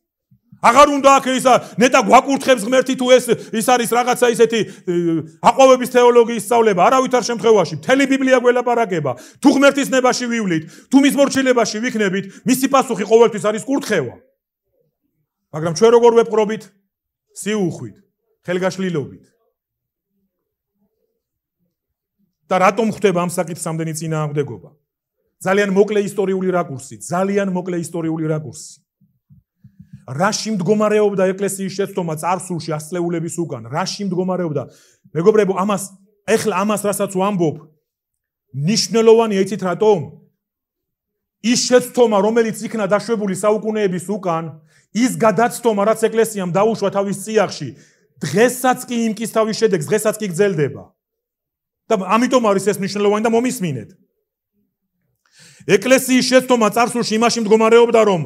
S1: აღარ უნდა აქ ისა ნეტა გვაკურთხებს ღმერთი თუ ეს ის არის რაღაცა ისეთი აყვავების თეოლოგიის სწავლება არავითარ შემთხვევაში მთელი ბიბლია გველაპარაკება თუ ღმერთის ნებაში ვივლით თუ მის მორჩილებაში ვიქნებით მისი პასუხი ყოველთვის არის კურთხევა მაგრამ ჩვენ როგორ ვეპყრობით? სიუხვით, ხელგაშლილობით. და რატომ ხდება ამ საკითხს ამდენი წინააღმდეგობა? ძალიან მოკლე ისტორიული რაკურსი, ძალიან მოკლე ისტორიული რაკურსი. რაში მდგომარეობდა ეკლესიის შეცდომა წარსულში ასწლეულების უკან, რაში მდგომარეობდა. მეგობრებო, ამას ეხლა ამას რასაც ვამბობ, ნიშნელოვანი ეცით რატომ? ის შეცდომა, რომელიც იქნა დაშვებული საუკუნეების უკან, ის გადაცდომა, რაც ეკლესიამ დაუშვა თავის წიაღში, დღესაც კი იმ კის თავის შედეგს, დღესაც კი გრძელდება. და ამიტომ არის ეს მნიშვნელოვანი და მომისმინეთ. ეკლესიის შეცდომა წარსულში იმაში მდგომარეობდა, რომ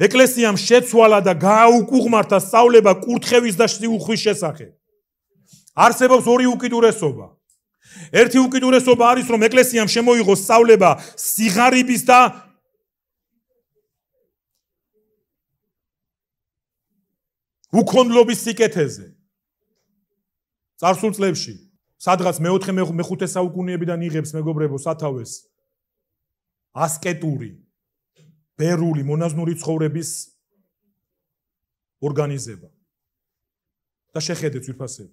S1: ეკლესიამ შეცვალა და გააუკუღმართა სწავლება კურთხევის და სიუხვის შესახებ. არსებობს ორი უკიდურესობა. ერთი უკიდურესობა არის, რომ ეკლესიამ შემოიღო სწავლება სიღარიბის და უქონლობის სიკეთეზე. წარსულ წლებში, სადღაც მეოთხე მეხუთე საუკუნეებიდან იღებს მეგობრებო სათავეს ასკეტური ბერული მონაზნური ცხოვრების ორგანიზება. და შეხედეთ ვიფასებ.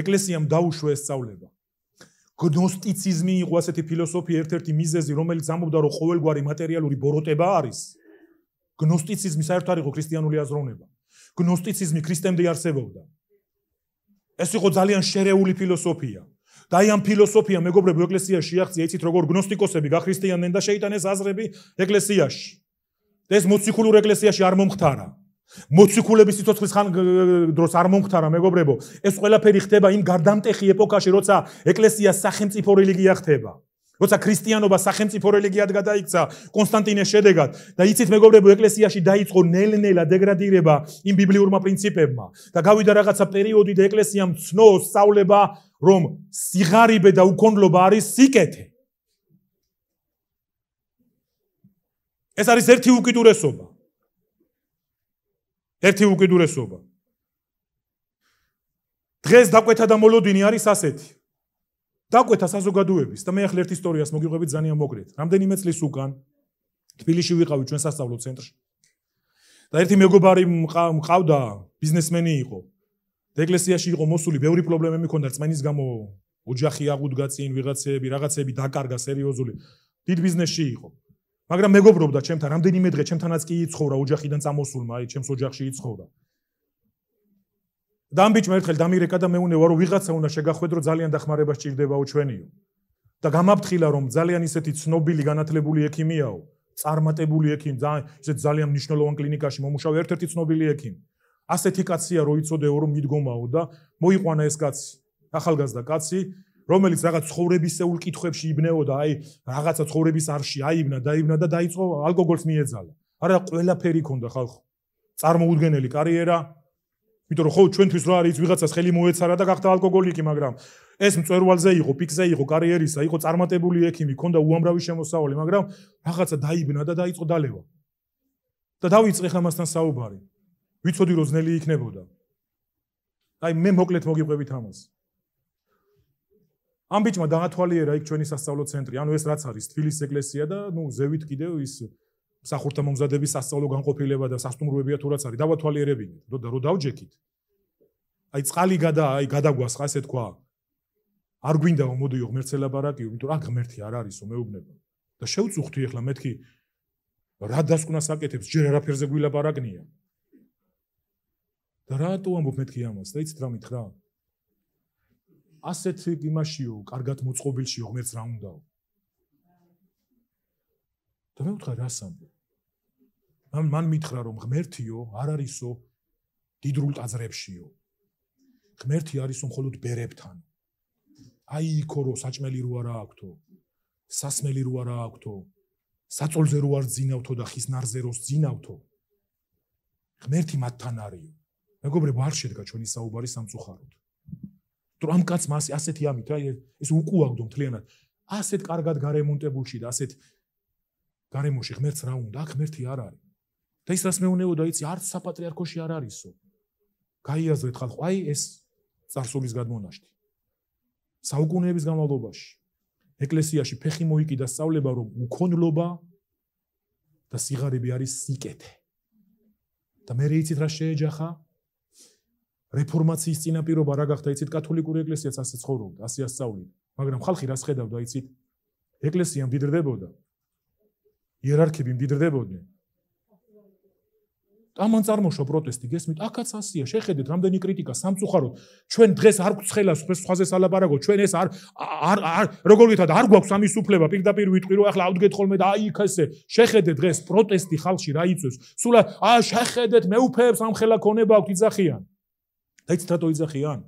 S1: ეკლესიამ დაუშვა ეს სწავლება. გნოსტიციზმი იყო ასეთი ფილოსოფია ერთ-ერთი მიზეზი, რომელიც ამბობდა, რომ ყოველგვარი მატერიალური ბოროტება არის. გნოსტიციზმი საერთოდ არ იყო ქრისტიანული აზროვნება. გნოსტიციზმი ქრისტემდე არსებობდა. ეს იყო ძალიან შერეული ფილოსოფია. და აი ამ ფილოსოფია მეგობრებო ეკლესიაში შეახცია იცით როგორ გნოსტიკოსები გახრისტიანდნენ და შეიტანეს აზრები ეკლესიაში. ეს მოციქულურ ეკლესიაში არ მომხდარა. მოციქულების სიცოცხლის ხან დროს არ მომხდარა მეგობრებო. ეს ყველაფერი ხდება იმ გარდამტეხი ეპოქაში, როცა ეკლესია სახელმწიფო რელიგია ხდება. როცა ქრისტიანობა სახელმწიფო რელიგიად გადაიქცა კონსტანტინეს შედეგად და იცით მეგობრებო ეკლესიაში დაიწყო ნელ-ნელა დეგრადირება იმ ბიბლიურმა პრინციპებმა და გავიდა რაღაცა პერიოდი და ეკლესიამ ცნო სწავლება რომ სიღარიბე და უკონლობა არის სიკეთე ეს არის ერთი უკიდურესობა. ერთი უკიდურესობა. დღეს დაკვეთა და მოლოდინი არის ასეთი. დაკვეთა საზოგადოების და მე ახლა ერთ ისტორიას მოგიყვებით ძალიან მოკრეთ. რამდენიმე წლის უკან თბილისში ვიყავი ჩვენ სასწავლო ცენტრში. და ერთი მეგობარი მყავდა, ბიზნესმენი იყო. და ეკლესიაში იყო მოსული, ბევრი პრობლემები მქონდა, წმენის გამო ოჯახი აღუდგა წინ, ვიღაცები, რაღაცები დაკარგა სერიოზული. დიდ ბიზნესში იყო. მაგრამ მეგობრობდა ჩემთან, რამდენიმე დღე ჩემთანაც კი იცხოვრა ოჯახიდან წამოსულმა, აი, ჩემს ოჯახში იცხოვრა. და ამ ბიჭმა ერთხელ დამირეკა და მეუნევა რომ ვიღაცა უნდა შეგახვედრო ძალიან დახმარება სჭირდებაო ჩვენიო. და გამაფრთხილა რომ ძალიან ისეთი ცნობილი განათლებული ექიმიაო, წარმატებული ექიმი, ძალიან ისეთ ძალიან მნიშვნელოვან კლინიკაში მომუშავე ერთ-ერთი ცნობილი ექიმი. ასეთი კაცია რო იცოდეო რომ მიდგომაო და მოიყვანა ეს კაცი, ახალგაზრდა კაცი, რომელიც რაღაც ცხოვრებისეულ კითხვებში იბნეოდა, აი რაღაცა ცხოვრების არში აიბნა, დაიბნა და დაიწყო ალკოგოლს მიეძალა. არა, ყველაფერი ქონდა ხალხო. წარმოუდგენელი კარიერა. იმიტომ რომ ხო ჩვენთვის რა არის ვიღაცას ხელი მოეცარა და გახდა ალკოგოლიკი, მაგრამ ეს მწვერვალზე იყო, პიკზე იყო კარიერისა, იყო წარმატებული ექიმი, ქონდა უამრავი შემოსავალი, მაგრამ რაღაცა დაიბნა და დაიწყო დალევა. და დავიწყე ხამასთან საუბარი. ვიცოდი რომ ძნელი იქნებოდა. აი მე მოკლედ მოგიყვებით ამას. ამ ბიჭმა დაათვალიერა იქ ჩვენი სასწავლო ცენტრი, ანუ ეს რაც არის თბილისის ეკლესია და ნუ ზევით კიდევ ის სახურთა მომზადების სასწავლო განყოფილება და სასტუმროებია თუ რაც არის, დავათვალიერებინეთ, და რო დავჯექით. აი წყალი გადა, აი გადაგვას ხა ესე თქვა. არ გვინდაო მოდიო ღმერთს ელაპარაკიო, იმიტომ რა ღმერთი არ არისო მეუბნება. და შევწუხდი ახლა მეთქი რა დასკვნას აკეთებს, ჯერ არაფერზე გვილაპარაკნია. და რატო ამბობ მეთქი ამას? და იცით რა მითხრა? ასეთ იმაშიო, კარგად მოწყობილშიო ღმერთს რა უნდაო. და მე ვთქვა რას ამბობ? მან მან მითხრა რომ ღმერთიო არ არისო დიდრულ ტაძრებშიო. ღმერთი არისო მხოლოდ ბერებთან. აი იქო რო საჭმელი რო არა აქვთო. სასმელი რო არა აქვთო. საწოლზე რო არ ძინავთო და ხის ნარზე რო ძინავთო. ღმერთი მათთან არისო. მეგობრებო არ შედგა ჩვენი საუბარი სამწუხაროდ. რომ ამ კაცს მას ასეთი ამით რა ეს უკუ აგდო მთლიანად. ასეთ კარგად გარემონტებულში და ასეთ გარემოში ღმერთს რა უნდა? აქ ღმერთი არ არის. და ის რას მეუნეოდა? იცი არც საპატრიარქოში არ არისო. გაიაზრეთ ხალხო აი ეს царსულის გადმონაშთი. საუკუნეების განმავლობაში ეკლესიაში ფეხი მოიკიდა სწავლება რომ უქონლობა და სიღარიბე არის სიკეთე. და მე რეიცით რა შეეჯახა? რეფორმაციის წინაპირობა რა გახდა? იცით კათოლიკური ეკლესიაც ასე ცხოვრობდა ასე ასწავლიდა. მაგრამ ხალხი რას ხედავდა იცით? ეკლესია მდიდრდებოდა. იერარქები მდიდრდებოდნენ. ამან წარმოშო პროტესტი გესმით აქაც ასია შეხედეთ რამდენი კრიტიკა სამწუხაროდ ჩვენ დღეს არ გვცხელავს სხვაზე სალაპარაკო ჩვენ ეს არ არ როგორ ვითად არ გვაქვს ამის უფლება პირდაპირ ვიტყვი რომ ახლა ავდგეთ ხოლმე და აი იქ ესე. შეხედეთ დღეს პროტესტი ხალხში რა იწევს სულ აა შეხედეთ მეუფეებს ამ ხელა ქონება აქვს იძახიან და იცით რატო იძახიან?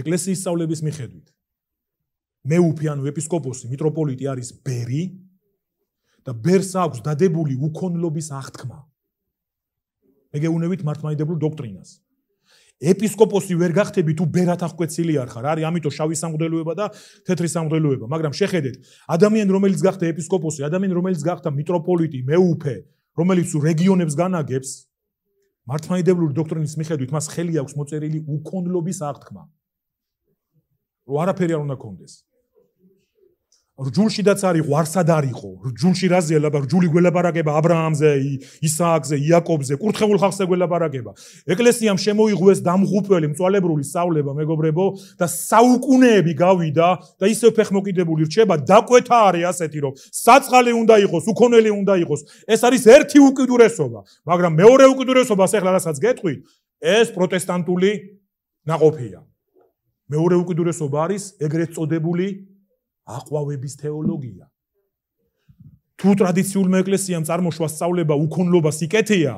S1: ეკლესიის სწავლების მიხედვით. მეუფი ანუ ეპისკოპოსი, მიტროპოლიტი არის ბერი და ბერს აქვს დადებული უქონლობის აღთქმა. ეგეუნებით მართლმადიდებლურ დოქტრინას. ეპისკოპოსი ვერ გახდები თუ ბერად აღკვეცილი არ ხარ. არის ამიტომ შავი სამღვდელოება და თეთრი სამღვდელოება, მაგრამ შეხედეთ, ადამიანი რომელიც გახდა ეპისკოპოსი, ადამიანი რომელიც გახდა მიტროპოლიტი, მეუფე, რომელიც რეგიონებს განაგებს, მართლმადიდებლური დოქტრინის მიხედვით მას ხელი აქვს მოწერილი უკონლობის აღთქმა. რომ არაფერი არ უნდა კონდეს. რჯულშიდაც არ იყო, არსად არ იყო. რჯულში რაზე ელაბარ, რჯული გველაბარაკება აბრაამზე, ისააკზე, იაკობზე, კურთხეულ ხალხზე გველაბარაკება. ეკლესიამ შემოიღუეს დამღუპველი მწვალებრული სწავლება, მეგობრებო, და საუკუნეები გავიდა და ისევ ფეხმოკიდებული რჩება, დაკვეთა არის ასეთი, რომ საწყალი უნდა იყოს, უქონელი უნდა იყოს. ეს არის ერთი უკიდურესობა, მაგრამ მეორე უკიდურესობას ახლა რასაც გეტყვით, ეს პროტესტანტული ناყოფია. მეორე უკიდურესობა არის ეგრეთ წოდებული აყვავების თეოლოგია. თუ ტრადიციულმა ეკლესიამ წარმოშვა სწავლება უქონლობა სიკეთეა,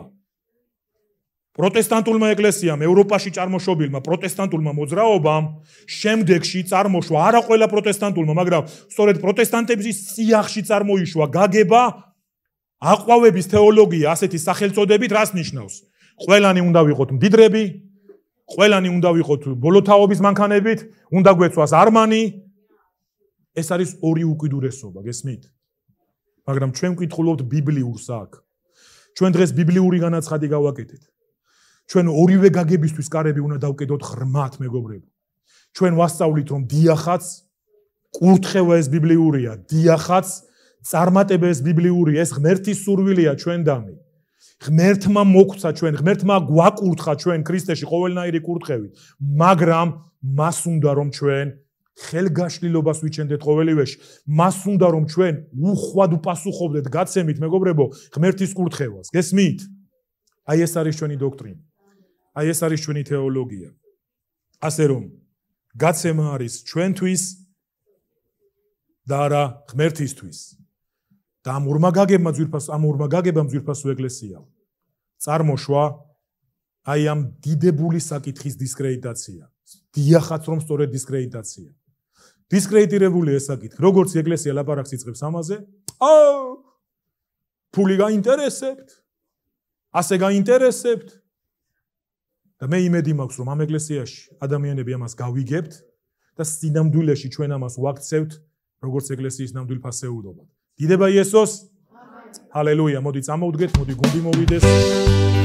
S1: პროტესტანტულმა ეკლესიამ ევროპაში წარმოშობილმა პროტესტანტულმა მოძრაობამ შემდეგში წარმოშვა არა ყველა პროტესტანტულმა, მაგრამ სწორედ პროტესტანტების სიახში წარმოიშვა გაგება აყვავების თეოლოგია ასეთი სახელწოდებით რას ნიშნავს? ყველანი უნდა ვიყოთ მდიდრები, ყველანი უნდა ვიყოთ ბოლოთაობის მანქანებით, უნდა გვეცვას არმანი, ეს არის ორი უკიდურესობა, გესმით? მაგრამ ჩვენ ვკითხულობთ ბიბლიურს აქ. ჩვენ დღეს ბიბლიური განაცხადი გავაკეთეთ. ჩვენ ორივე გაგებისთვის კარები უნდა დავკიდოთ ღრმათ, მეგობრებო. ჩვენ ვასწავლით რომ დიახაც კურთხევა ეს ბიბლიურია, დიახაც წარმატება ეს ბიბლიურია, ეს ღმერთის სურვილია ჩვენდამი. ღმერთმა მოგცა ჩვენ, ღმერთმა გვაკურთხა ჩვენ ქრისტეში ყოველნაირი კურთხევით, მაგრამ მას უნდა რომ ჩვენ ხელგაშლილობას ვიჩენდეთ ყოველივეში. მას უნდა რომ ჩვენ უხვად უპასუხობდეთ გაცემით, მეგობრებო, ღმერთის კურთხევას. გესმით? აი ეს არის ჩვენი დოქტრინა. აი ეს არის ჩვენი თეოლოგია. ასე რომ გაცემა არის ჩვენთვის და არა ღმერთისთვის. და ამ ურმაგაგებმა ძვირფას ამ ურმაგაგებამ ძვირფასო ეკლესია. წარმოშვა აი ამ დიდებული საკითხის დისკრედიტაცია. დიახაც რომ სწორედ დისკრედიტაცია. დისკრედიტირებული ეს საკითხი. როგორც ეკლესია ლაპარაკს იწყებს ამაზე? აუ! ფული გაინტერესებთ? ასე გაინტერესებთ? და მე იმედი მაქვს, რომ ამ ეკლესიაში ადამიანები ამას გავიგებთ და სინამდვილეში ჩვენ ამას ვაქცევთ, როგორც ეკლესიის ნამდვილ ფასეულობად. დიდება იესოს. ჰალელუია. მოდი წამოვდგეთ, მოდი გუნდი მოვიდეს.